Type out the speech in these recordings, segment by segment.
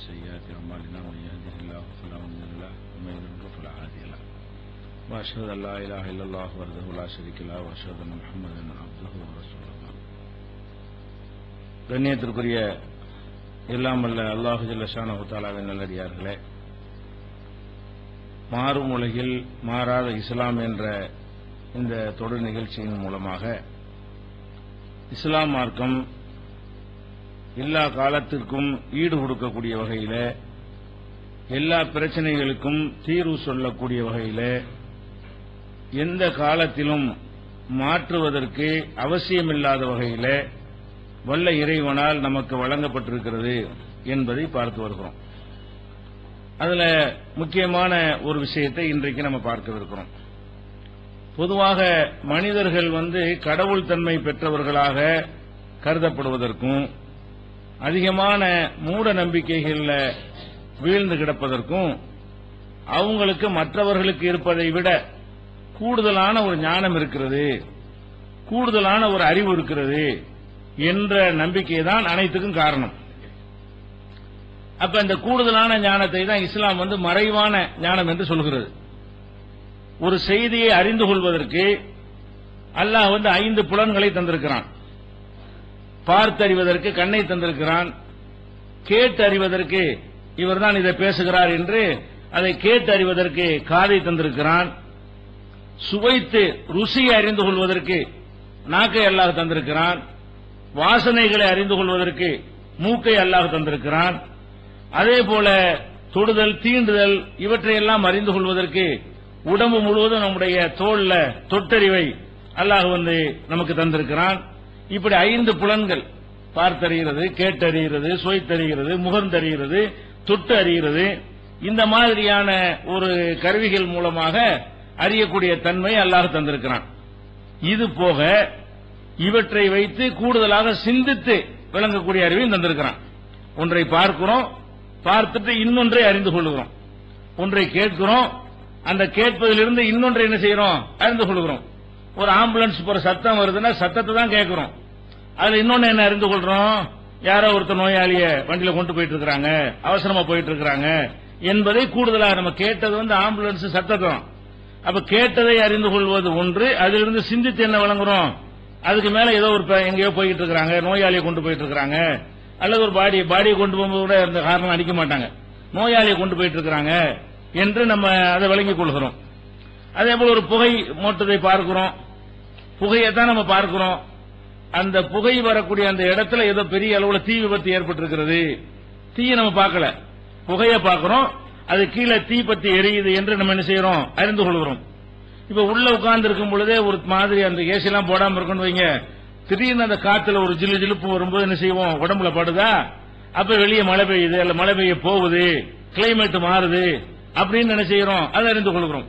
سيئات أعمالنا من يهده الله فلا مضل له ومن يضلل فلا هادي له وأشهد أن لا إله إلا الله وحده لا شريك له وأشهد أن محمدا عبده ورسوله கண்ணியத்திற்குரிய எல்லாம் அல்ல அல்லாஹு ஜல்லஷான ஹுத்தாலாவின் நல்லடியார்களே மாறும் உலகில் மாறாத இஸ்லாம் என்ற இந்த தொடர் நிகழ்ச்சியின் மூலமாக இஸ்லாம் மார்க்கம் எல்லா காலத்திற்கும் ஈடு கொடுக்கக்கூடிய வகையில எல்லா பிரச்சனைகளுக்கும் தீர்வு சொல்லக்கூடிய வகையில எந்த காலத்திலும் மாற்றுவதற்கு அவசியமில்லாத வகையில வல்ல இறைவனால் நமக்கு வழங்கப்பட்டிருக்கிறது என்பதை பார்த்து வருகிறோம். அதுல முக்கியமான ஒரு விஷயத்தை இன்றைக்கு நம்ம பார்க்கவிருக்கிறோம். பொதுவாக மனிதர்கள் வந்து கடவுள் தன்மை பெற்றவர்களாக கருதப்படுவதற்கும் அதிகமான மூட நம்பிக்கைகளில் வீழ்ந்து கிடப்பதற்கும் அவங்களுக்கு மற்றவர்களுக்கு இருப்பதை விட கூடுதலான ஒரு ஞானம் இருக்கிறது கூடுதலான ஒரு அறிவு இருக்கிறது என்ற நம்பிக்கை தான் அனைத்துக்கும் காரணம். அப்ப இந்த கூடுதலான ஞானத்தை தான் இஸ்லாம் வந்து மறைவான ஞானம் என்று சொல்கிறது. ஒரு செய்தியை அறிந்து கொள்வதற்கு அல்லாஹ் வந்து ஐந்து புலன்களை தந்திருக்கிறான். பார்த்தறிவதற்கு கண்ணை தந்திருக்கிறான். கேட்டு அறிவதற்கு இவர்தான் இதை பேசுகிறார் என்று அதை கேட்டு அறிவதற்கு காதை தந்திருக்கிறான். சுவைத்து ருசியை அறிந்து கொள்வதற்கு நாக்கை அல்லாஹ் தந்திருக்கிறான். வாசனைகளை அறிந்து கொள்வதற்கு மூக்கை அல்லாஹ் தந்திருக்கிறான். அதே போல தொடுதல் தீண்டுதல் இவற்றையெல்லாம் அறிந்து கொள்வதற்கு உடம்பு முழுவதும் நம்முடைய தோல்ல தொட்டறிவை அல்லாஹ் வந்து நமக்கு தந்திருக்கிறான். இப்படி ஐந்து புலன்கள் பார்த்தறிகிறது கேட்டறிகிறது சுவைத்தறிகிறது முகந்தறிகிறது தொட்டு அறிகிறது இந்த மாதிரியான ஒரு கருவிகள் மூலமாக அறியக்கூடிய தன்மை அல்லாஹ் தந்திருக்கிறான். இது போக இவற்றை வைத்து கூடுதலாக சிந்தித்து விளங்கக்கூடிய அறிவையும் தந்திருக்கிறான். ஒன்றை பார்க்கிறோம் பார்த்துட்டு இன்னொன்றை அறிந்து கொள்கிறோம். ஒன்றை கேட்கிறோம் அந்த கேட்பதிலிருந்து இன்னொன்றை என்ன செய்யறோம் அறிந்து கொள்கிறோம். ஒரு ஆம்புலன்ஸ் போற சத்தம் வருதுன்னா சத்தத்தை தான் கேட்கிறோம். அதுல இன்னொன்னு என்ன அறிந்து கொள்றோம்? யாரோ ஒருத்தர் நோயாளிய வண்டியில கொண்டு போயிட்டு இருக்கிறாங்க அவசரமா போயிட்டு இருக்கிறாங்க என்பதை கூடுதலாக நம்ம கேட்டது வந்து ஆம்புலன்ஸ் சத்தம் அப்ப கேட்டதை அறிந்து கொள்வது ஒன்று அதிலிருந்து சிந்தித்து என்ன வழங்குறோம்? அதுக்கு மேல ஏதோ ஒரு எங்கேயோ போயிட்டு இருக்காங்க நோயாளியை கொண்டு போயிட்டு இருக்காங்க அல்லது ஒரு பாடி பாடியை கொண்டு போகும்போது கூட இந்த காரணம் அடிக்க மாட்டாங்க. நோயாளியை கொண்டு போயிட்டு இருக்கிறாங்க என்று நம்ம அதை விளங்கிக் கொள்கிறோம். அதே போல ஒரு புகை மோட்டத்தை பார்க்கிறோம். புகையை தான் நம்ம பார்க்கிறோம். அந்த புகை வரக்கூடிய அந்த இடத்துல ஏதோ பெரிய அளவுல தீ விபத்து ஏற்பட்டிருக்கிறது. தீயை நம்ம பார்க்கல. புகையை பார்க்கிறோம். அது கீழே தீ பத்தி எரியுது என்று நம்ம என்ன செய்யறோம்? அறிந்து கொள்கிறோம். இப்ப உள்ள உட்கார்ந்து இருக்கும் பொழுதே ஒரு மாதிரி அந்த ஏசி எல்லாம் போடாம இருக்கணும் வைங்க. திடீர்னு அந்த காத்துல ஒரு ஜில்லு ஜிலுப்பு வரும்போது என்ன செய்வோம்? உடம்புல படுதா? அப்ப வெளியே மழை பெய்யுது அல்ல மழை பெய்ய போகுது கிளைமேட் மாறுது அப்படின்னு என்ன செய்யறோம்? அதை அறிந்து கொள்கிறோம்.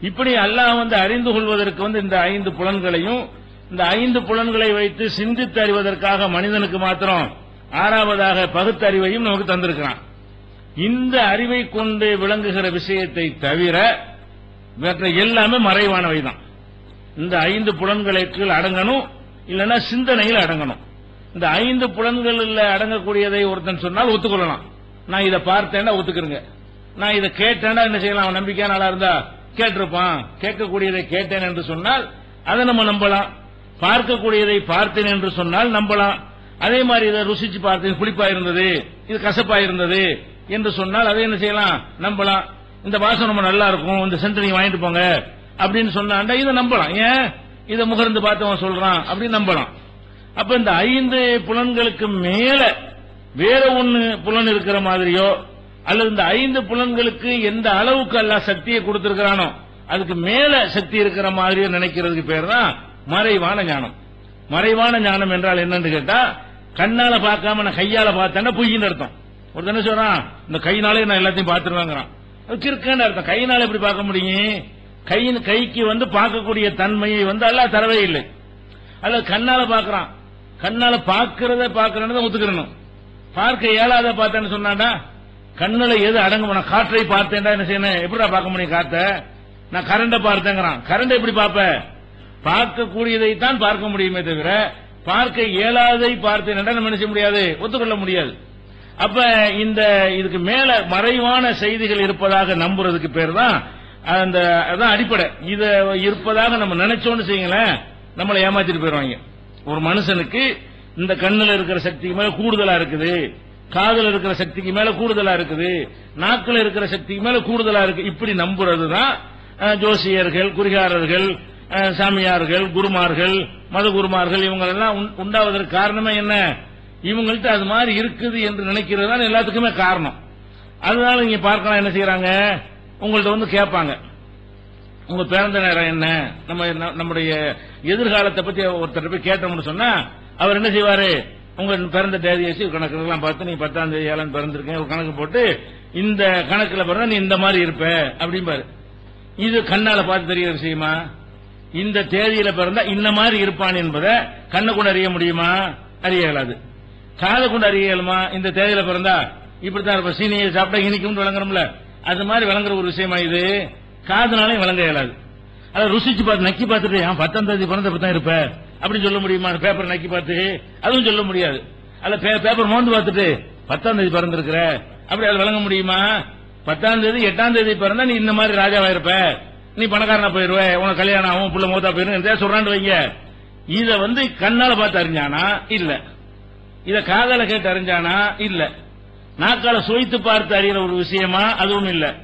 இப்படி அல்லாஹ் வந்து அறிந்து கொள்வதற்கு வந்து இந்த ஐந்து புலன்களையும் இந்த ஐந்து புலன்களை வைத்து சிந்தித்து அறிவதற்காக மனிதனுக்கு மாத்திரம் ஆறாவதாக பகுத்தறிவையும் நமக்கு தந்திருக்கிறான். இந்த அறிவை கொண்டு விளங்குகிற விஷயத்தை தவிர மற்ற எல்லாமே மறைவானவை தான் இந்த ஐந்து புலன்களுக்கு அடங்கணும் இல்லைன்னா சிந்தனையில் அடங்கணும். இந்த ஐந்து புலன்களில் அடங்கக்கூடியதை ஒருத்தன் சொன்னால் ஒத்துக்கொள்ளலாம். நான் இதை பார்த்தேன்னா ஒத்துக்கிறேங்க. நான் இதை கேட்டேன்னா என்ன செய்யலாம்? அவன் நம்பிக்கையான ஆளா இருந்தா கேட்டிருப்பான். கேட்கக்கூடியதை கேட்டேன் என்று சொன்னால் அதை நம்ம நம்பலாம். பார்க்கக்கூடியதை பார்த்தேன் என்று சொன்னால் நம்பலாம். அதே மாதிரி இதை ருசிச்சு பார்த்தேன். புளிப்பா இருந்தது இது கசப்பா இருந்தது என்று சொன்னால் அதை என்ன செய்யலாம்? நம்பலாம். இந்த வாசம் ரொம்ப நல்லா இருக்கும் இந்த சென்ட் நீங்க வாங்கிட்டு போங்க அப்படின்னு சொன்னாண்டா இதை நம்பலாம். ஏன்? இதை முகர்ந்து பார்த்தவன் சொல்றான் அப்படின்னு நம்பலாம். அப்ப இந்த ஐந்து புலன்களுக்கு மேல வேற ஒன்னு புலன் இருக்கிற மாதிரியோ அல்லது இந்த ஐந்து புலன்களுக்கு எந்த அளவுக்கு அல்ல சக்தியை கொடுத்திருக்கிறானோ அதுக்கு மேல சக்தி இருக்கிற மாதிரியோ நினைக்கிறதுக்கு பேர் தான் மறைவான ஞானம். மறைவான ஞானம் என்றால் என்னன்னு கேட்டா கண்ணால பார்க்காம நான் கையால பார்த்தேன்னா பொய்ன்னு அர்த்தம். ஒரு என்ன சொல்றான்? இந்த கைனாலே நான் எல்லாத்தையும் பார்த்துருவாங்கிறான். கிறுக்கன்னு அர்த்தம். கைனால எப்படி பார்க்க முடியும்? கையின் கைக்கு வந்து பார்க்கக்கூடிய தன்மையை வந்து எல்லாம் தரவே இல்லை. அல்ல கண்ணால பார்க்கறான். கண்ணால பார்க்கறத பார்க்கறத ஒத்துக்கிறணும் பார்க்க இயலாத பார்த்தேன்னு சொன்னாடா கண்ணுல எது அடங்கும் காற்றை பார்த்தேன்டா என்ன செய்யணும்? எப்படிடா பார்க்க முடியும் காத்த? நான் கரண்ட பார்த்தேங்கிறான். கரண்ட் எப்படி பார்ப்பேன் பார்க்கக்கூடியதை தான் பார்க்க முடியுமே தவிர பார்க்க இயலாதை பார்த்து நடனம் நினைச்ச என்ன முடியாது ஒத்துக்கொள்ள முடியாது. அப்ப இந்த இதுக்கு மேல மறைவான செய்திகள் இருப்பதாக நம்புறதுக்கு பேர் தான் அந்த அதான் அடிப்படை. இத இருப்பதாக நம்ம நினைச்சோம்னு செய்யுங்களேன் நம்மளை ஏமாத்திட்டு போயிடுவாங்க ஒரு மனுஷனுக்கு இந்த கண்ணுல இருக்கிற சக்திக்கு மேல கூடுதலா இருக்குது காதல் இருக்கிற சக்திக்கு மேல கூடுதலா இருக்குது நாக்கில் இருக்கிற சக்திக்கு மேல கூடுதலா இருக்கு இப்படி நம்புறதுதான் தான் ஜோசியர்கள் குறிகாரர்கள் சாமியார்கள் குருமார்கள் மத குருமார்கள் இவங்க எல்லாம் உண்- உண்டாவதற்கு காரணமே என்ன? இவங்கள்ட்ட அது மாதிரி இருக்குது என்று நினைக்கிறது தான் எல்லாத்துக்குமே காரணம். அதனால நீங்க பார்க்கலாம் என்ன செய்யறாங்க உங்கள்ட்ட வந்து கேட்பாங்க. உங்க பிறந்த நேரம் என்ன? நம்ம நம்முடைய எதிர்காலத்தை பத்தி ஒருத்தர் போய் கேட்டோம்னு சொன்னா அவர் என்ன செய்வாரு? உங்க பிறந்த தேதி வச்சு கணக்குலாம் பார்த்து நீ பத்தாம் தேதி ஏழாம் பிறந்திருக்கேன் ஒரு கணக்கு போட்டு இந்த கணக்குல பிறந்த நீ இந்த மாதிரி இருப்ப அப்படிம்பாரு. இது கண்ணால பார்த்து தெரிகிற விஷயமா? இந்த தேதியில பிறந்தா இந்த மாதிரி இருப்பான் என்பதை கண்ணை கொண்டு அறிய முடியுமா? அறிய இயலாது. காதை கொண்டு அறிய இயலுமா? இந்த தேதியில பிறந்தா இப்படித்தான் இருப்ப சீனியை சாப்பிட்டா இனிக்கும் விளங்குறோம்ல. அது மாதிரி விளங்குற ஒரு விஷயமா இது? காதுனாலையும் விளங்க இயலாது. அதை ருசிச்சு பார்த்து நக்கி பார்த்துட்டு ஏன் பத்தாம் தேதி பிறந்த தான் இருப்ப? அப்படின்னு சொல்ல முடியுமா? பேப்பர் நக்கி பார்த்து அதுவும் சொல்ல முடியாது. அல்ல பேப்பர் மோந்து பார்த்துட்டு பத்தாம் தேதி பிறந்திருக்கிற? அப்படி அது விளங்க முடியுமா? பத்தாம் தேதி எட்டாம் தேதி பிறந்தா நீ இந்த மாதிரி ராஜாவா இருப்ப? நீ பணக்காரனா போயிருவ உனக்கு கல்யாணம் ஆகும் புள்ள மூத்தா போயிரும் சொல்றான்னு வைங்க. இத வந்து கண்ணால பார்த்து அறிஞ்சானா? இல்ல. இத காதல கேட்டு அறிஞ்சானா? இல்ல. நாக்கால சுவைத்து பார்த்து அறிகிற ஒரு விஷயமா? அதுவும் இல்ல.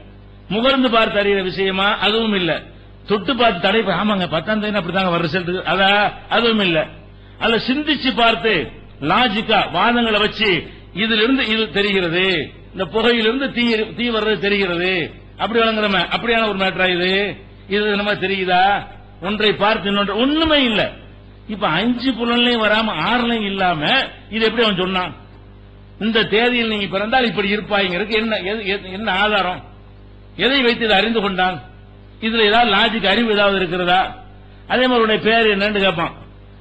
முகர்ந்து பார்த்து அறிகிற விஷயமா? அதுவும் இல்ல. தொட்டு பார்த்து தடை ஆமாங்க பத்தாம் தேதி அப்படிதாங்க வர ரிசல்ட் அதா அதுவும் இல்ல. அல்ல சிந்திச்சு பார்த்து லாஜிக்கா வாதங்களை வச்சு இதுல இருந்து இது தெரிகிறது. இந்த புகையிலிருந்து தீ தீ வர்றது தெரிகிறது. அப்படி வழங்குறமே அப்படியான ஒரு மேட்டரா இது? இது நம்ம தெரியுதா? ஒன்றை பார்த்து இன்னொன்று ஒண்ணுமே இல்ல. இப்ப அஞ்சு புலன்லையும் வராம ஆறுலையும் இல்லாம இது எப்படி அவன் சொன்னான்? இந்த தேதியில் நீங்க பிறந்தால் இப்படி இருப்பாய்ங்கிறதுக்கு என்ன எது- எது- என்ன ஆதாரம்? எதை வைத்து இதை அறிந்து கொண்டான்? இதுல ஏதாவது லாஜிக் அறிவு ஏதாவது இருக்கிறதா? அதே மாதிரி உடைய பேர் என்னன்னு கேட்பான்.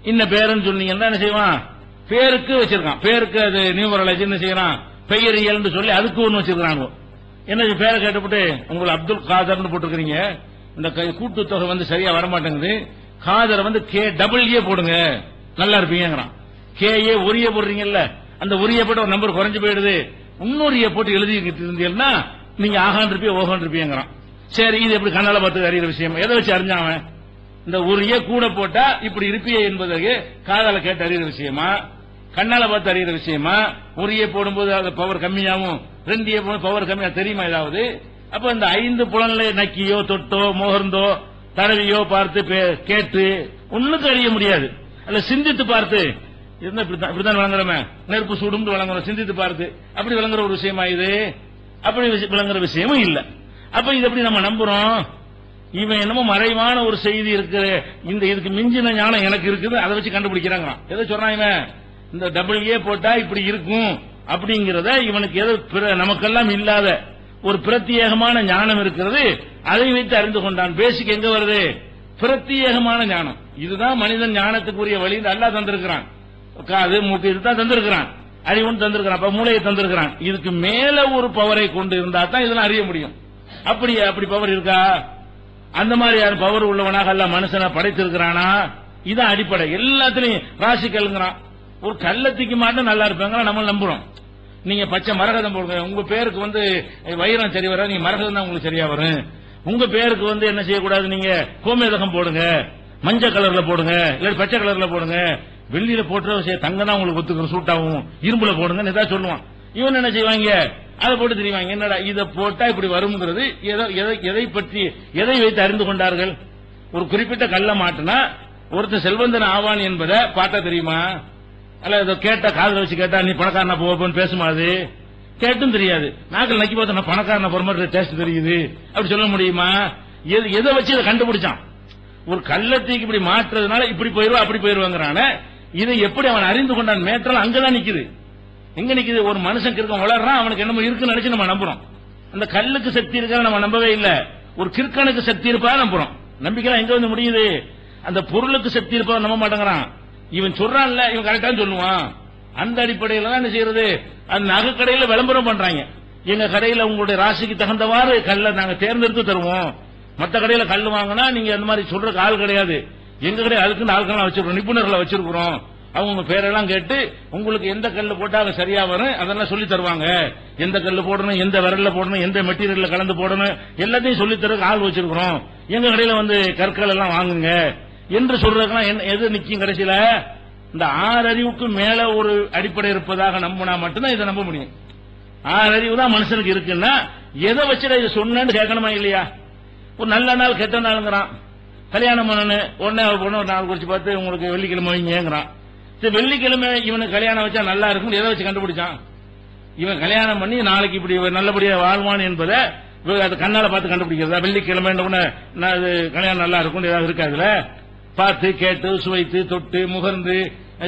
இன்ன பேருன்னு சொன்னீங்கன்னா என்ன செய்வான்? பேருக்கு வச்சிருக்கான். பேருக்கு அது நியூமரலஜி என்ன செய்யறான். பெயரியல்னு சொல்லி அதுக்கு ஒன்று வச்சிருக்கிறாங்க. என்ன பேரை கேட்டுப்பட்டு? உங்களை அப்துல் காதர்னு போட்டிருக்கிறீங்க. இந்த க- கூட்டுத்தொகை வந்து சரியா வரமாட்டேங்குது. காதரை வந்து கே டபுள் ஏ போடுங்க. நல்லா இருப்பீங்கிறான் கே ஏ ஒரிய போடுறீங்கல்ல. அந்த ஒரிய போட்டு ஒரு நம்பர் குறைஞ்சு போயிடுது. இன்னொரு ஏ போட்டு எழுதி இருந்தீங்கன்னா நீங்க ஆகான் இருப்பீங்க ஓகான் இருப்பீங்கிறான் சரி இது எப்படி கண்ணால பார்த்து அறிகிற விஷயம்? எதை வச்சு அறிஞ்சாவன் இந்த ஒரு ஏ கூட போட்டா இப்படி இருப்பியே என்பதற்கு காதல கேட்டு அறிகிற விஷயமா? கண்ணால பார்த்து அறிகிற விஷயமா? ஒரு ஏ போடும்போது அது பவர் கம்மியாகும் ரெண்டு ஏ போடும் பவர் கம்மியா தெரியுமா ஏதாவது? அப்ப இந்த ஐந்து புலன்களை நக்கியோ தொட்டோ முகர்ந்தோ தடவியோ பார்த்து பே- கேட்டு ஒண்ணுக்கு அறிய முடியாது. அல்ல சிந்தித்து பார்த்து இருந்தா இப்படித்தான் விளங்குறமே? நெருப்பு சூடும் விளங்குறோம் சிந்தித்து பார்த்து. அப்படி விளங்குற ஒரு விஷயமா இது? அப்படி விளங்குற விஷயமும் இல்ல. அப்ப இது எப்படி நம்ம நம்புறோம்? இவன் என்னமோ மறைவான ஒரு செய்தி இருக்கு இந்த இதுக்கு மிஞ்சின ஞானம் எனக்கு இருக்குது அதை வச்சு கண்டுபிடிக்கிறாங்க எதை சொல்றான் இவன்? இந்த டபுள் ஏ போட்டா இப்படி இருக்கும். அப்படிங்கறத இவனுக்கு எது பிற- நமக்கெல்லாம் இல்லாத ஒரு பிரத்யேகமான ஞானம் இருக்கிறது. அதை வைத்து அறிந்து கொண்டான். பேசிக் எங்க வருது? பிரத்யேகமான ஞானம். இதுதான் மனிதன் ஞானத்துக்குரிய வழி. அல்லா தந்திருக்கிறான். காது மூக்கு இதுதான் தந்திருக்கிறான். அறிவுன்னு தந்திருக்கிறான். அப்ப மூளையை தந்திருக்கிறான். இதுக்கு மேல ஒரு பவரை கொண்டு இருந்தா தான் இதெல்லாம் அறிய முடியும். அப்படி அப்படி பவர் இருக்கா? அந்த மாதிரி யாரும் பவர் உள்ளவனாக அல்ல மனுஷனை படைத்திருக்கிறானா? இதான் அடிப்படை. எல்லாத்திலையும் ராசி கல்லுங்கிறான் ஒரு கள்ளத்திக்கு மாட்டும் நல்லா இருப்பாங்க நம்ம நம்புறோம். நீங்க பச்சை மரகதம் போடுங்க. உங்க பேருக்கு வந்து வைரம் சரி வராது. நீங்க மரகதம் தான் உங்களுக்கு சரியா வரும். உங்க பேருக்கு வந்து என்ன செய்யக்கூடாது நீங்க? கோமேதகம் போடுங்க. மஞ்சள் கலர்ல போடுங்க. இல்ல பச்சை கலர்ல போடுங்க. வெள்ளியில போட்டு சரி, தங்கம் தான் உங்களுக்கு ஒத்துக்கும். சூட்டாகும் இரும்புல போடுங்கன்னு ஏதாவது சொல்லுவான். இவன் என்ன செய்வாங்க? அதை போட்டு தெரியுவாங்க என்னடா இதை போட்டா இப்படி வருங்கிறது எதை- எதை- எதை பற்றி எதை வைத்து அறிந்து கொண்டார்கள்? ஒரு குறிப்பிட்ட கல்ல மாட்டினா ஒருத்தர் செல்வந்தன் ஆவான் என்பதை பார்த்தா தெரியுமா? அல்ல இதை கேட்டா காதல வச்சு கேட்டா நீ பணக்காரனா போவோம்னு பேசுமா அது? கேட்டும் தெரியாது. நாக்கள் நக்கி பார்த்தா நான் பணக்காரனா போற மாதிரி டேஸ்ட் தெரியுது. அப்படி சொல்ல முடியுமா? எது- எதை வச்சு இதை கண்டுபிடிச்சான்? ஒரு கள்ளத்தீக்கு இப்படி மாற்றுறதுனால இப்படி போயிருவா அப்படி போயிருவாங்கிறான? இதை எப்படி அவன் அறிந்து கொண்டான்? மேற்றல் அங்கதான் நிக்குது. எங்க நிக்குது? ஒரு மனுஷன் கிருக்கம் வளர்றான் அவனுக்கு என்னமோ இருக்குன்னு நினைச்சு நம்ம நம்புறோம். அந்த கல்லுக்கு சக்தி இருக்கிற நம்ம நம்பவே இல்ல. ஒரு கிறுக்கனுக்கு சக்தி இருப்பா நம்புறோம். நம்பிக்கை எங்க வந்து முடியுது? அந்த பொருளுக்கு சக்தி இருப்பா நம்ப மாட்டேங்கிறான். இவன் சொல்றான்ல இவன் கரெக்டா சொல்லுவான். அந்த அடிப்படையில் தான் என்ன செய்யறது? அந்த நகை கடையில விளம்பரம் பண்றாங்க. எங்க கடையில உங்களுடைய ராசிக்கு தகுந்தவாறு கல்லை நாங்க தேர்ந்தெடுத்து தருவோம். மத்த கடையில கல் வாங்கினா நீங்க அந்த மாதிரி சொல்றதுக்கு ஆள் கிடையாது. எங்க கடையில அதுக்குன்னு ஆட்கள் வச்சிருக்கோம் நிபுணர்களை வச்சிருக்கிறோம். அவங்க பேரெல்லாம் கேட்டு உங்களுக்கு எந்த கல் போட்டா அது சரியா வரும்? அதெல்லாம் சொல்லி தருவாங்க. எந்த கல்லு போடணும் எந்த விரல்ல போடணும் எந்த மெட்டீரியல்ல கலந்து போடணும் எல்லாத்தையும் சொல்லி தர ஆள் வச்சிருக்கிறோம். எங்க கடையில வந்து கற்கள் எல்லாம் வாங்குங்க. என்று சொல்றதுக்கெல்லாம் எது நிச்சயம் கடைசியில? இந்த ஆறு அறிவுக்கு மேல ஒரு அடிப்படை இருப்பதாக நம்பினா மட்டும்தான் இதை நம்ப முடியும். ஆறு அறிவு தான் மனுஷனுக்கு இருக்குன்னா எதை வச்சுட இதை சொன்னேன்னு கேட்கணுமா இல்லையா? ஒரு நல்ல நாள் கெட்ட நாளுங்கிறான். கல்யாணம் பண்ணனு உடனே ஒரு பொண்ணு ஒரு நாள் குறிச்சு பார்த்து உங்களுக்கு வெள்ளிக்கிழமை வைங்கங்கிறான் சரி வெள்ளிக்கிழமை இவனுக்கு கல்யாணம் வச்சா நல்லா இருக்கும் எதை வச்சு கண்டுபிடிச்சான்? இவன் கல்யாணம் பண்ணி நாளைக்கு இப்படி நல்லபடியாக நல்லபடியா வாழ்வான் என்பதை இவன் அது கண்ணால பார்த்து கண்டுபிடிக்கிறதா? வெள்ளிக்கிழமை நான் அது கல்யாணம் நல்லா இருக்கும் ஏதாவது இருக்காதுல பார்த்து கேட்டு சுவைத்து தொட்டு முகர்ந்து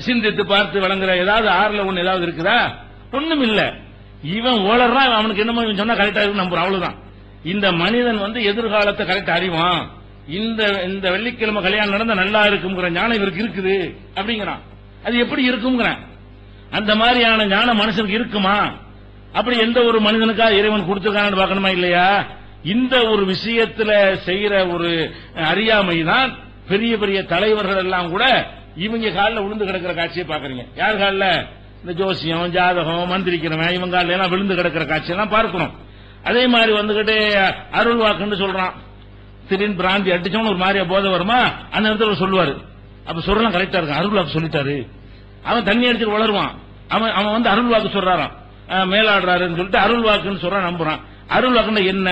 சிந்தித்து பார்த்து வழங்குற ஏதாவது ஆறுல ஒண்ணு ஏதாவது இருக்குதா? ஒண்ணும் இல்ல இவன் ஓளறான் அவனுக்கு என்னமோ இவன் சொன்னா கரெக்டா இருக்கு நம்புற அவ்வளவுதான். இந்த மனிதன் வந்து எதிர்காலத்தை கரெக்டா அறிவான். இந்த இந்த வெள்ளிக்கிழமை கல்யாணம் நடந்தா நல்லா இருக்குங்கிற ஞானம் இவருக்கு இருக்குது அப்படிங்கிறான். அது எப்படி இருக்குங்கிறான் அந்த மாதிரியான ஞானம் மனுஷனுக்கு இருக்குமா? அப்படி எந்த ஒரு மனிதனுக்கா இறைவன் கொடுத்துருக்கான்னு பார்க்கணுமா இல்லையா? இந்த ஒரு விஷயத்துல செய்யற ஒரு அறியாமை தான் பெரிய பெரிய தலைவர்கள் எல்லாம் கூட இவங்க காலில் விழுந்து கிடக்கிற காட்சியை பாக்குறீங்க யார் காலில்? இந்த ஜோசியம் ஜாதகம் மந்திரிக்கிறவன் இவங்க காலில் எல்லாம் விழுந்து கிடக்கிற காட்சியெல்லாம் பார்க்கிறோம் அதே மாதிரி வந்துகிட்டு அருள் வாக்குன்னு சொல்றான். திடீர்னு பிராந்தி அடிச்சோன்னு ஒரு மாதிரியா போதை வருமா? அந்த நேரத்தில் அவர் சொல்லுவாரு. அப்ப சொல்லலாம் கரெக்டா இருக்கும். அருள் வாக்கு சொல்லிட்டாரு. அவன் தண்ணி அடிச்சு வளருவான். அவன் அவன் வந்து அருள் வாக்கு சொல்றாராம் மேலாடுறாருன்னு சொல்லிட்டு அருள் வாக்குன்னு சொல்றான் நம்புறான். அருள் வாக்குன்னா என்ன?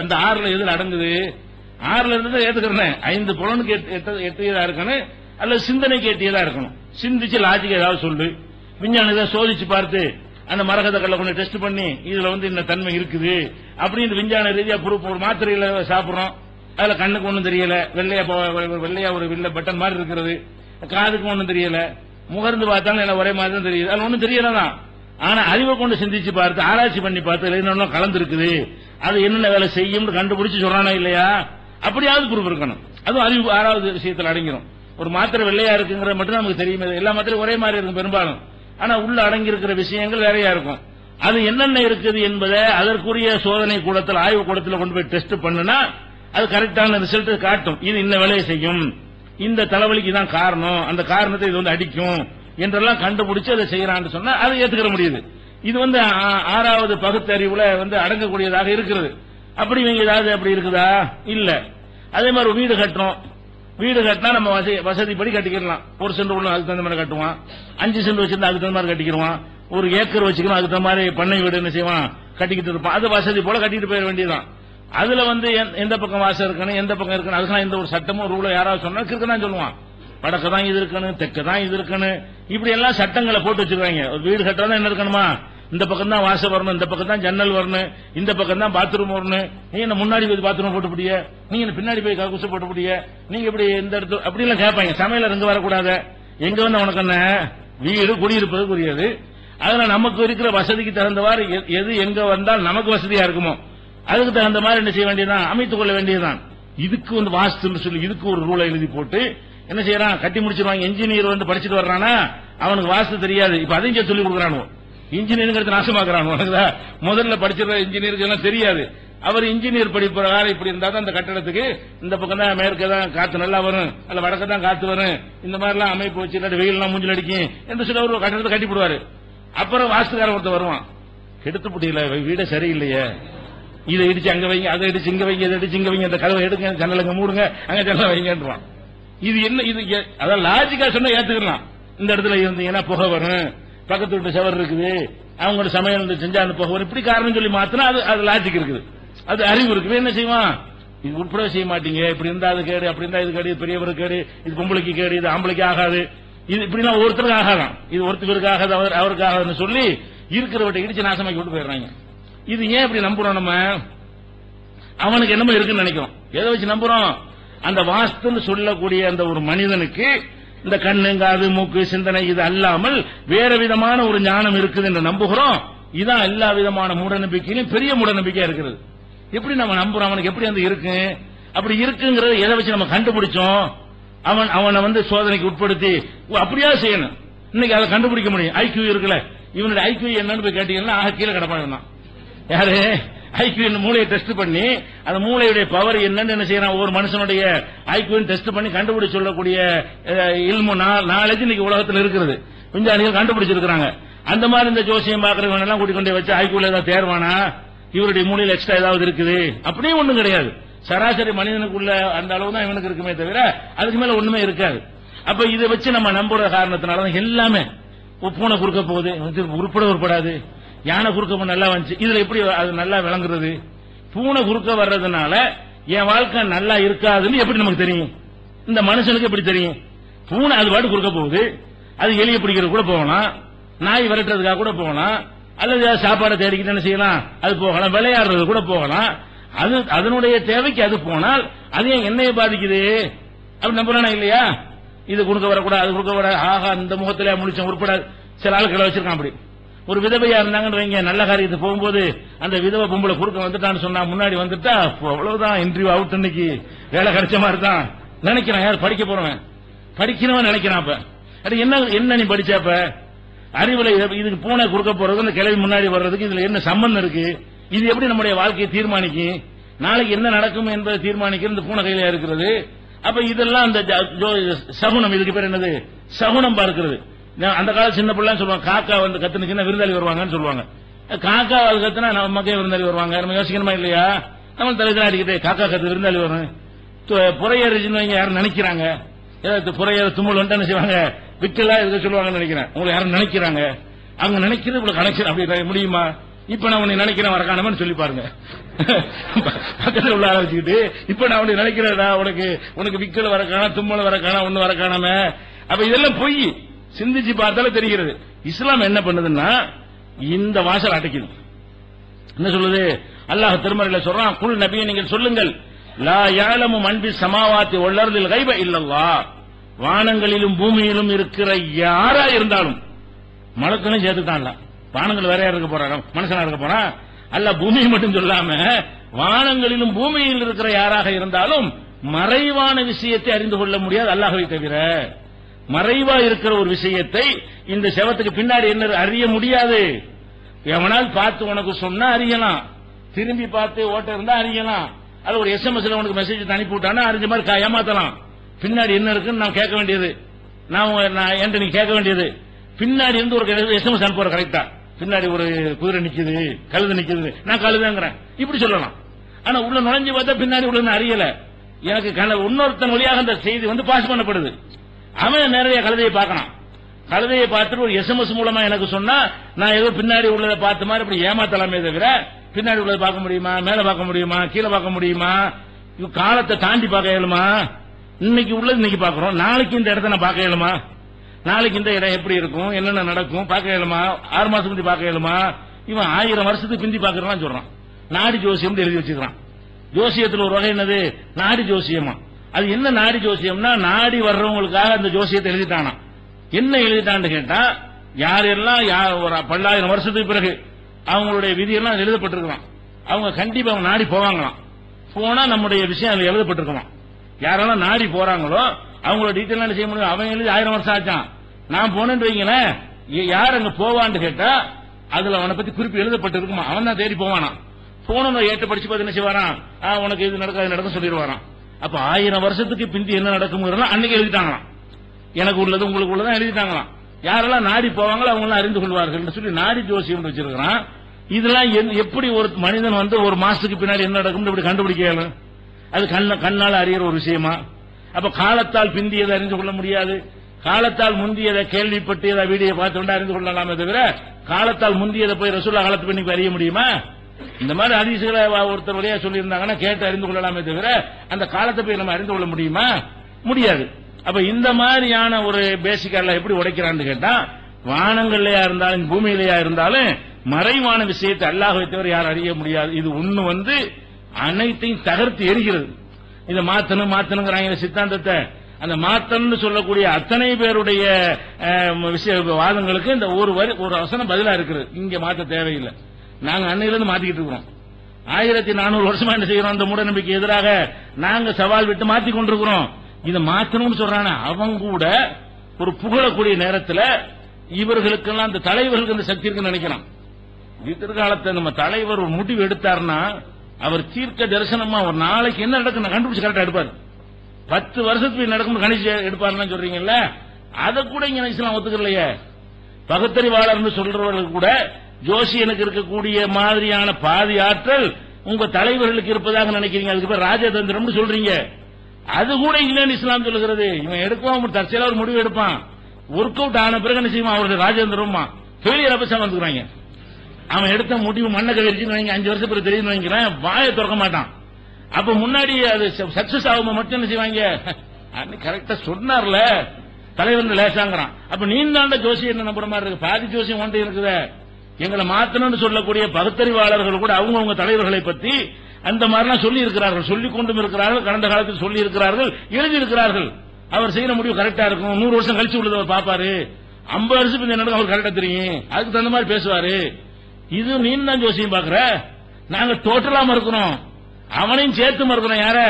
அந்த ஆறுல எதுல அடங்குது? ஆறுல இருந்து ஏத்துக்கிறேன். ஐந்து புலனுக்கு எட்டியதா இருக்கணும் அல்லது சிந்தனைக்கு எட்டியதா இருக்கணும். சிந்திச்சு லாஜிக் ஏதாவது சொல்லு. விஞ்ஞானத்தை சோதிச்சு பார்த்து அந்த மரகத கல்ல கொண்டு டெஸ்ட் பண்ணி இதுல வந்து இந்த தன்மை இருக்குது. அப்படின்னு விஞ்ஞான ரீதியா ப்ரூஃப் ஒரு மாத்திரையில சாப்பிடுறோம். அதுல கண்ணுக்கு ஒண்ணும் தெரியல. வெள்ளையா வெள்ளையா ஒரு வில்ல பட்டன் மாதிரி இருக்கிறது. காதுக்கு ஒண்ணும் தெரியல. முகர்ந்து பார்த்தாலும் எல்லாம் ஒரே மாதிரி தான் தெரியுது. அதுல ஒண்ணும் தெரியலதான் ஆனா அறிவை கொண்டு சிந்திச்சு பார்த்து ஆராய்ச்சி பண்ணி பார்த்து என்னென்ன கலந்துருக்குது. அது என்னென்ன வேலை செய்யும்னு கண்டுபிடிச்சு சொல்றானா இல்லையா? அப்படியாவது ப்ரூஃப் இருக்கணும். அதுவும் அறிவு ஆறாவது விஷயத்தில் அடங்கிடும் ஒரு மாத்திரை வெள்ளையா இருக்குங்கிற மட்டும் நமக்கு தெரியும் எல்லா மாத்திரையும் ஒரே மாதிரி இருக்கும் பெரும்பாலும். ஆனா உள்ள அடங்கி இருக்கிற விஷயங்கள் வேறையா இருக்கும். அது என்னென்ன இருக்குது என்பதை அதற்குரிய சோதனை கூடத்தில் ஆய்வு கூடத்தில் கொண்டு போய் டெஸ்ட் பண்ணுனா அது கரெக்டான ரிசல்ட் காட்டும். இது இந்த வேலையை செய்யும். இந்த தலைவலிக்கு தான் காரணம். அந்த காரணத்தை இது வந்து அடிக்கும். என்றெல்லாம் கண்டுபிடிச்சு அதை செய்யறான்னு சொன்னா அதை ஏத்துக்கிற முடியுது. இது வந்து ஆறாவது பகுத்தறிவுல வந்து அடங்கக்கூடியதாக இருக்கிறது. அப்படி இவங்க ஏதாவது அப்படி இருக்குதா? இல்ல. அதே மாதிரி ஒரு வீடு கட்டுறோம். வீடு கட்டினா நம்ம வசதி வசதிப்படி கட்டிக்கிடலாம். ஒரு சென்ட் உள்ள அதுக்கு தகுந்த மாதிரி கட்டுவான். அஞ்சு சென்ட் வச்சிருந்தா அதுக்கு தகுந்த மாதிரி கட்டிக்கிடுவான். ஒரு ஏக்கர் வச்சுக்கணும் அதுக்கு தகுந்த மாதிரி பண்ணை வீடு என்ன செய்வான்? கட்டிக்கிட்டு இருப்பான். அது வசதி போல கட்டிட்டு போயிட வேண்டியதுதான். அதுல வந்து எந்த- எந்த பக்கம் வாசல் இருக்கணும் எந்த பக்கம் இருக்கணும் அதுக்கெல்லாம் எந்த ஒரு சட்டமும் ரூலோ யாராவது சொன்னா கிறுக்கு தான் சொல்லுவான். வடக்கு தான் இது இருக்கணும் தெற்கு தான் இது இருக்கணும். இப்படி எல்லாம் சட்டங்களை போட்டு வச்சிருக்காங்க. ஒரு வீடு கட்டுறதா என்ன இருக்கணுமா? இந்த பக்கம் தான் வாசல் வரணும் இந்த பக்கம் தான் ஜன்னல் வரணும் இந்த பக்கம் தான் பாத்ரூம் வரணும். நீ என்ன முன்னாடி போய் பாத்ரூம் போட்டுப்படிய? நீங்க என்ன பின்னாடி போய் ககுசு போட்டுப்படிய? நீங்க இப்படி இந்த இடத்துல அப்படிலாம் கேட்பாங்க. சமையல இங்க வரக்கூடாது. எங்க வந்து உனக்கு என்ன? வீடு குடியிருப்பதுக்குரியது. அதனால நமக்கு இருக்கிற வசதிக்கு தகுந்தவாறு எ- எது எங்க வந்தால் நமக்கு வசதியா இருக்குமோ அதுக்கு தகுந்த மாதிரி என்ன செய்ய வேண்டியதுதான்? அமைத்துக் கொள்ள வேண்டியதுதான். இதுக்கு வந்து வாஸ்துன்னு சொல்லி இதுக்கு ஒரு ரூலை எழுதி போட்டு என்ன செய்யறான்? கட்டி முடிச்சிருவாங்க. இன்ஜினியர் வந்து படிச்சுட்டு வர்றானா? அவனுக்கு வாஸ்து தெரியாது. இப்ப அதையும் சேர்த்து சொல்லி கொடுக்குறானு இன்ஜினியரிங் நாசமாக்குறான் உனக்குதா? முதல்ல படிச்சிருந்த இன்ஜினியருக்கு எல்லாம் தெரியாது. அவர் இன்ஜினியர் படிப்பதால இப்படி இருந்தா தான் இந்த கட்டடத்துக்கு இந்த பக்கம் தான் மேற்கு தான் காத்து நல்லா வரும். அல்ல வடக்கு தான் காத்து வரும். இந்த மாதிரி எல்லாம் அமைப்பு வச்சு இல்லாட்டி வெயில்லாம் மூஞ்சில் அடிக்கும். என்று சொல்லி ஒரு கட்டடத்தை கட்டி போடுவாரு. அப்புறம் வாஸ்துக்காரன் ஒருத்தர் வருவான். கெடுத்து புட்டியில வீடே சரியில்லையே. இதை இடிச்சு அங்க வைங்க அதை இடிச்சு இங்க வைங்க இதை இடிச்சு இங்க வைங்க இந்த கதவை எடுங்க ஜன்னலுங்க மூடுங்க அங்க ஜன்னல் வைங்கன்றான் இது என்ன இது அதான் லாஜிக்கா சொன்னா ஏத்துக்கலாம். இந்த இடத்துல இருந்தீங்கன்னா புகை வரும். பக்கத்து வீட்டு செவர் இருக்குது. அவங்களோட சமையல் வந்து செஞ்சா அந்த போக இப்படி காரணம் சொல்லி மாத்தினா அது அது லாஜிக் இருக்குது. அது அறிவு இருக்குது. என்ன செய்வான்? இது உட்பட செய்ய மாட்டீங்க. இப்படி இருந்தா அது கேடு அப்படி இருந்தா இது கேடு இது கேடு இது பொம்பளைக்கு கேடு இது ஆம்பளைக்கு ஆகாது. இது இப்படிலாம் ஒருத்தருக்கு ஆகாதான். இது ஒருத்தருக்கு ஆகாது அவர் அவருக்கு ஆகாதுன்னு சொல்லி இருக்கிறவட்டை இடிச்சு நாசமாக்கி விட்டு போயிடுறாங்க. இது ஏன் இப்படி நம்புறோம் நம்ம? அவனுக்கு என்னமோ இருக்குன்னு நினைக்கிறோம். எதை வச்சு நம்புறோம்? அந்த வாஸ்துன்னு சொல்லக்கூடிய அந்த ஒரு மனிதனுக்கு இந்த கண்ணு காது மூக்கு சிந்தனை இது அல்லாமல் வேற விதமான ஒரு ஞானம் இருக்குது என்று நம்புகிறோம். இதான் எல்லா விதமான மூடநம்பிக்கையிலும் பெரிய மூடநம்பிக்கையா இருக்கிறது. எப்படி நம்ம நம்புறோம்? அவனுக்கு எப்படி அந்த இருக்கு? அப்படி இருக்குங்கிறத எதை வச்சு நம்ம கண்டுபிடிச்சோம்? அவன் அவனை வந்து சோதனைக்கு உட்படுத்தி ஓ, அப்படியா செய்யணும். இன்னைக்கு அதை கண்டுபிடிக்க முடியும். ஐக்கியூ இருக்குல்ல. இவனுடைய ஐக்கியூ என்னன்னு போய் கேட்டீங்கன்னா ஆக கீழே கிடப்பான் தான். யாரு? ஐக்கியூ மூளையை டெஸ்ட் பண்ணி அந்த மூளையுடைய பவர் என்னன்னு என்ன செய்யறான்? ஒவ்வொரு மனுஷனுடைய ஐக்கியூ டெஸ்ட் பண்ணி கண்டுபிடிச்சு சொல்லக்கூடிய இல்மு நாலேஜ் இன்னைக்கு உலகத்தில் இருக்கிறது விஞ்ஞானிகள் கண்டுபிடிச்சிருக்கிறாங்க. அந்த மாதிரி இந்த ஜோசியம் பாக்குறவங்க எல்லாம் கூட்டிக் கொண்டு வச்சு ஐக்கியூல ஏதாவது தேர்வானா? இவருடைய மூலையில் எக்ஸ்ட்ரா ஏதாவது இருக்குது? அப்படியே ஒண்ணும் கிடையாது. சராசரி மனிதனுக்குள்ள அந்த அளவு தான் இவனுக்கு இருக்குமே தவிர அதுக்கு மேல ஒண்ணுமே இருக்காது. அப்ப இதை வச்சு நம்ம நம்புற காரணத்தினால தான் எல்லாமே பூனை குறுக்க போகுது. உருப்பட உருப்படாது யானை குறுக்க நல்லா வந்துச்சு. இதுல எப்படி அது நல்லா விளங்குறது? பூனை குறுக்க வர்றதுனால என் வாழ்க்கை நல்லா இருக்காதுன்னு எப்படி நமக்கு தெரியும்? இந்த மனுஷனுக்கு எப்படி தெரியும்? பூனை அது பாட்டு குறுக்க போகுது. அது எலியை பிடிக்கிறது கூட போகலாம். நாய் விரட்டுறதுக்காக கூட போகலாம். அல்லது ஏதாவது சாப்பாடை தேடிக்கிட்டு என்ன செய்யலாம்? அது போகலாம். விளையாடுறது கூட போகலாம். அது அதனுடைய தேவைக்கு அது போனால் அது ஏன் என்னைய பாதிக்குது? அப்படி நம்புறானா இல்லையா? இது குறுக்க வரக்கூடாது அது குறுக்க வர ஆஹா இந்த முகத்திலே முடிச்ச உருப்படாது. சில ஆளுக்களை வச்சிருக்கான் அப்படி. ஒரு விதவையா இருந்தாங்கன்னு வைங்க நல்ல காரியத்துக்கு போகும்போது அந்த விதவை பொம்பளை குறுக்க வந்துட்டான்னு சொன்னா முன்னாடி வந்துட்டா அப்போ அவ்வளவுதான் இன்டர்வியூ அவுட் இன்னைக்கு வேலை கிடைச்ச மாதிரி தான். நினைக்கிறான் யார் படிக்க போறவன்? படிக்கிறவன் நினைக்கிறான் அப்ப. அது என்ன என்ன நீ படிச்சாப்ப அறிவுல இது- இதுக்கு பூனை குறுக்க போறது அந்த கிளவி முன்னாடி வர்றதுக்கு இதுல என்ன சம்பந்தம் இருக்கு? இது எப்படி நம்முடைய வாழ்க்கையை தீர்மானிக்கும்? நாளைக்கு என்ன நடக்கும் என்பதை தீர்மானிக்கிறது இந்த பூனை கையில இருக்கிறது. அப்ப இதெல்லாம் அந்த ஜோ- சகுனம் இதுக்கு பேர் என்னது? சகுனம் பார்க்கிறது. அந்த காலம் சின்ன பிள்ளை சொல்லுவாங்க. காக்கா வந்து கத்துனுச்சுன்னா விருந்தாளி வருவாங்கன்னு சொல்லுவாங்க. காக்கா அது கத்துனா நம்ம மக்கள் விருந்தாளி வருவாங்க. நம்ம யோசிக்கணுமா இல்லையா? நம்ம தலைதான் அடிக்கிட்டே காக்கா கத்து விருந்தாளி வரும். து- வைங்க யாரும் நினைக்கிறாங்க. ஏதாவது புறையேற தும்மல் வந்துட்டு என்ன செய்வாங்க? விக்கலா இருக்க சொல்லுவாங்கன்னு நினைக்கிறேன். உங்களை யாரும் நினைக்கிறாங்க. அவங்க நினைக்கிறது உங்களுக்கு கனெக்ஷன் அப்படி முடியுமா? இப்ப நான் உன்னை நினைக்கிறேன் வரக்கானமன்னு சொல்லி பாருங்க. பக்கத்தில் உள்ள ஆரம்பிச்சுக்கிட்டு இப்ப நான் உன்னை நினைக்கிறேன்டா உனக்கு உனக்கு விக்கல் வர காணா தும்மல் வர காணா ஒண்ணு வர காணாம அப்ப இதெல்லாம் பொய். சிந்திச்சு பார்த்தாலே தெரிகிறது. இஸ்லாம் என்ன பண்ணுதுன்னா இந்த வாசல் அடைக்குது என்ன சொல்லுது? அல்லாஹ் திருமறையில சொல்றான் குல் நபியை நீங்கள் சொல்லுங்கள். லா யாழமும் மன்பி சமாவாத்தி உள்ளறதில் கைப இல்லல்லா வானங்களிலும் பூமியிலும் இருக்கிற யாரா இருந்தாலும் மலக்கணும் சேர்த்துட்டான்ல. வானங்கள் வேற இருக்க போறாங்க மனுஷனா இருக்க போறா? அல்ல பூமியை மட்டும் சொல்லாம வானங்களிலும் பூமியில் இருக்கிற யாராக இருந்தாலும் மறைவான விஷயத்தை அறிந்து கொள்ள முடியாது அல்லாஹவை தவிர. மறைவா இருக்கிற ஒரு விஷயத்தை இந்த செவத்துக்கு பின்னாடி என்ன அறிய முடியாது. எவனால் பார்த்து உனக்கு சொன்னா அறியலாம். திரும்பி பார்த்து ஓட்ட இருந்தா அறியலாம். அது ஒரு எஸ்எம்எஸ்ல உனக்கு மெசேஜ் அனுப்பி விட்டானா அறிஞ்ச மாதிரி ஏமாத்தலாம். பின்னாடி என்ன இருக்குன்னு நான் கேட்க வேண்டியது. நான் நான் என்கிட்ட நீ கேட்க வேண்டியது. பின்னாடி இருந்து ஒரு எஸ்எம்எஸ் அனுப்புற கரெக்டா பின்னாடி ஒரு குதிரை நிக்குது கழுது நிக்குது. நான் கழுதுங்கிறேன். இப்படி சொல்லலாம். ஆனா உள்ள நுழைஞ்சு பார்த்தா பின்னாடி உள்ள அறியல. எனக்கு கன- இன்னொருத்தன் வழியாக அந்த செய்தி வந்து பாஸ் பண்ணப்படுது. அவன் நிறைய கழுதையை பார்க்கணும். கழுதையை பார்த்துட்டு ஒரு எஸ்எம்எஸ் மூலமா எனக்கு சொன்னா நான் ஏதோ பின்னாடி உள்ளதை பார்த்த மாதிரி இப்படி ஏமாத்தலாமே தவிர பின்னாடி உள்ளதை பார்க்க முடியுமா? மேல பார்க்க முடியுமா? கீழே பார்க்க முடியுமா? இது காலத்தை தாண்டி பார்க்க இயலுமா? இன்னைக்கு உள்ளது இன்னைக்கு பாக்குறோம் நாளைக்கு இந்த இடத்த நான் பார்க்க இயலுமா? நாளைக்கு இந்த இடம் எப்படி இருக்கும்? என்னென்ன நடக்கும்? பார்க்க இயலுமா? ஆறு மாசம் முந்தி பார்க்க இயலுமா? இவன் ஆயிரம் வருஷத்துக்கு பிந்தி பாக்குறான்னு சொல்றான். நாடி ஜோசியம் எழுதி வச்சுக்கிறான். ஜோசியத்தில் ஒரு வகை என்னது? நாடி ஜோசியமா. அது என்ன நாடி ஜோசியம்னா நாடி வர்றவங்களுக்காக அந்த ஜோசியத்தை எழுதிட்டானா. என்ன எழுதிட்டான்னு கேட்டா யாரெல்லாம் ஒரு பல்லாயிரம் வருஷத்துக்கு பிறகு அவங்களுடைய விதியெல்லாம் எழுதப்பட்டிருக்கலாம். அவங்க கண்டிப்பா அவங்க நாடி போவாங்களாம். போனா நம்முடைய விஷயம் அதுல எழுதப்பட்டிருக்கலாம் யாரெல்லாம் நாடி போறாங்களோ அவங்களோட டீட்டெயில் செய்ய முடியும்? அவன் எழுதி ஆயிரம் வருஷம் ஆச்சான். நான் போனேன்னு வைங்களேன் யார் அங்க போவான்னு கேட்டா அதுல அவனை பத்தி குறிப்பு எழுதப்பட்டிருக்குமா அவன் தான் தேடி போவானா போனவன் ஏற்ற படிச்சு பார்த்து என்ன செய்வாரான் ஆ, உனக்கு இது நடக்கும் அது நடக்கும் சொல்லிடுவாராம். அப்ப ஆயிரம் வருஷத்துக்கு பிந்தி என்ன நடக்குங்கிறதெல்லாம் அன்னைக்கு எழுதிட்டாங்களாம். எனக்கு உள்ளது உங்களுக்கு உள்ளதான் எழுதிட்டாங்களாம். யாரெல்லாம் நாடி போவாங்களோ அவங்க அறிந்து கொள்வார்கள் சொல்லி நாடி ஜோசியம் வச்சிருக்கிறான். இதெல்லாம் என்- எப்படி ஒரு மனிதன் வந்து ஒரு மாசத்துக்கு பின்னாடி என்ன நடக்கும் இப்படி கண்டுபிடிக்க அது கண்ண கண்ணால் அறியற ஒரு விஷயமா? அப்ப காலத்தால் பிந்தியதை அறிந்து கொள்ள முடியாது? காலத்தால் முந்தியதை கேள்விப்பட்டு வீடியோ பார்த்து அறிந்து கொள்ளலாமே தவிர காலத்தால் முந்தியதை போய் ரசூல்லா காலத்து பண்ணி அறிய முடியுமா? இந்த மாதிரி அதிசுகளை ஒருத்தர் வழியா சொல்லியிருந்தாங்கன்னா கேட்டு அறிந்து கொள்ளலாமே தவிர அந்த காலத்தை போய் நம்ம அறிந்து கொள்ள முடியுமா? முடியாது. அப்ப இந்த மாதிரியான ஒரு பேசிக் அல்ல எப்படி உடைக்கிறான்னு கேட்டா வானங்கள்லயா இருந்தாலும் பூமியிலயா இருந்தாலும் மறைவான விஷயத்தை அல்லாஹை தவிர யாரும் அறிய முடியாது. இது ஒண்ணு வந்து அனைத்தையும் தகர்த்து எரிகிறது. இதை மாத்தணும் மாத்தணுங்கிறாங்க சித்தாந்தத்தை. அந்த மாத்தன்னு சொல்லக்கூடிய அத்தனை பேருடைய அஹ், விஷய வாதங்களுக்கு இந்த ஒரு வரி ஒரு வசனம் பதிலா இருக்குது. இங்க மாத்த தேவையில்லை. நாங்க அன்னையிலிருந்து மாத்திக்கிட்டு இருக்கிறோம். ஆயிரத்தி நானூறு வருஷமா என்ன செய்யறோம்? அந்த மூட நம்பிக்கை எதிராக நாங்க சவால் விட்டு மாத்தி கொண்டிருக்கிறோம். இதை மாத்தணும்னு சொல்றாங்க அவங்க கூட ஒரு புகழக்கூடிய நேரத்தில் இவர்களுக்கெல்லாம் அந்த தலைவர்களுக்கு அந்த சக்தி இருக்குன்னு நினைக்கிறான் எதிர்காலத்தை நம்ம தலைவர் ஒரு முடிவு எடுத்தாருன்னா அவர் தீர்க்க தரிசனமா ஒரு நாளைக்கு என்ன நடக்கும் கண்டுபிடிச்சு கரெக்டா எடுப்பார். பத்து வருஷத்துக்கு நடக்கும் கணிச்சு எடுப்பாருன்னு சொல்றீங்கல்ல அதை கூட இங்க இஸ்லாம் ஒத்துக்கலையே. பகுத்தறிவாளர்னு சொல்றவர்கள் கூட ஜோசியனுக்கு இருக்கக்கூடிய மாதிரியான பாதி ஆற்றல் உங்க தலைவர்களுக்கு இருப்பதாக நினைக்கிறீங்க. அதுக்கு பேர் ராஜதந்திரம்னு சொல்றீங்க. அது கூட இல்லைன்னு இஸ்லாம் சொல்லுகிறது. இவன் எடுக்குவான் தற்செயலா ஒரு முடிவு எடுப்பான். ஒர்க் அவுட் ஆன பிறகு என்ன செய்வான்? அவருடைய ராஜேந்திரமா ஃபெயிலியர் அப்பசம் வந்துக்கிறாங்க அவன் எடுத்த முடிவு மண்ணை கழிச்சுன்னு அஞ்சு வருஷம் பிறகு தெரியும்னு வாங்கிக்கிறான் வாயை திறக்க மாட்டான். அப்ப முன்னாடி அது சக்சஸ் ஆகும் மட்டும் என்ன செய்வாங்க? கரெக்டா சொன்னார்ல. தலைவர் லேசாங்கிறான். அப்ப நீ தாண்ட ஜோசியம் என்ன நம்புற மாதிரி இருக்கு? பாதி ஜோசியம் ஒன்றை இருக்குதே. எங்களை மாத்தணும்னு சொல்லக்கூடிய பகுத்தறிவாளர்கள் கூட அவங்கவுங்க தலைவர்களை பத்தி அந்த மாதிரிலாம் சொல்லி இருக்கிறார்கள் சொல்லிக் கொண்டும் இருக்கிறார்கள் கடந்த காலத்தில் சொல்லி இருக்கிறார்கள் எழுதி இருக்கிறார்கள் அவர் செய்யற முடிவு கரெக்டா இருக்கும். நூறு வருஷம் கழிச்சு உள்ளதை அவர் பாப்பாரு ஐம்பது வருஷம் இந்த நடக்கும் அவர் கரெக்டா தெரியும். அதுக்கு தகுந்த மாதிரி பேசுவாரு. இது நீ தான் ஜோசியம் பாக்குற நாங்க டோட்டலா மறுக்கிறோம் அவனையும் சேர்த்து மறுக்கிறோம் யார?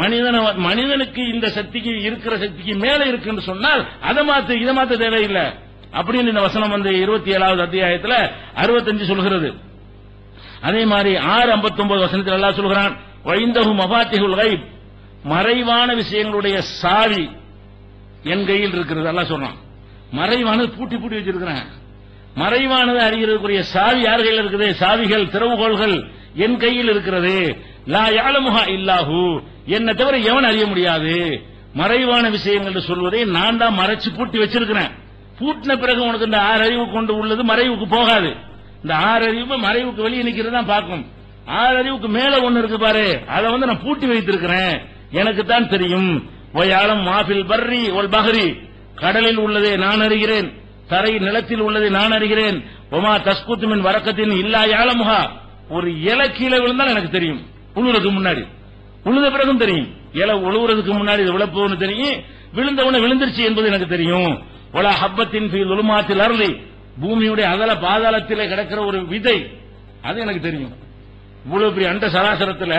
மனிதன மனிதனுக்கு இந்த சக்திக்கு இருக்கிற சக்திக்கு மேல இருக்குன்னு சொன்னால் அதை மாத்த இதை மாத்த தேவையில்லை. அப்படின்னு இந்த வசனம் வந்து இருபத்தி ஏழாவது அத்தியாயத்தில் அறுபத்தஞ்சு சொல்கிறது. அதே மாதிரி ஆறு ஐம்பத்தி ஒன்பது வசனத்தில் எல்லாம் சொல்கிறான் வைந்தகு மபாத்திகுல் கைப் மறைவான விஷயங்களுடைய சாவி என் கையில் இருக்கிறது எல்லாம் சொல்றான். மறைவானது பூட்டி பூட்டி வச்சிருக்கிறேன். மறைவானது அறிகிறதுக்குரிய சாவி யார் கையில் இருக்குது? சாவிகள் திறவுகோள்கள் என் கையில் இருக்கிறது. லா யாழமுகா இல்லாஹு. என்னை தவிர எவன் அறிய முடியாது? மறைவான விஷயங்கள் சொல்வதை நான் தான் மறைச்சு பூட்டி வச்சிருக்கிறேன். பூட்டின பிறகு உனக்கு இந்த ஆறு அறிவு கொண்டு உள்ளது மறைவுக்கு போகாது. இந்த ஆறு அறிவு மறைவுக்கு வெளியே நிக்கிறது தான் பார்க்கும். ஆறு அறிவுக்கு மேல ஒண்ணு இருக்கு பாரு. அதை வந்து நான் பூட்டி வைத்திருக்கிறேன். எனக்கு தான் தெரியும். ஒயாலம் மாஃபில் பர்ரி ஒல் பஹரி. கடலில் உள்ளதை நான் அறிகிறேன். தரை நிலத்தில் உள்ளதை நான் அறிகிறேன். ஒமா தஸ்குத்துமின் வரக்கத்தின் இல்லா யாலமுகா ஒரு இலை கீழே விழுந்தால் எனக்கு தெரியும். உழுவுறதுக்கு முன்னாடி. உழுத பிறகும் தெரியும். இலை உழுவுறதுக்கு முன்னாடி இது விழப்போன்னு தெரியும். விழுந்தவன விழுந்துருச்சு என்பது எனக்கு தெரியும். ஒல ஹப்பத்தின் ஃபீ உலுமாத்தில் அருளி பூமியுடைய அகல பாதாளத்திலே கிடக்கிற ஒரு விதை. அது எனக்கு தெரியும். இவ்வளவு பெரிய அண்ட சராசரத்தில்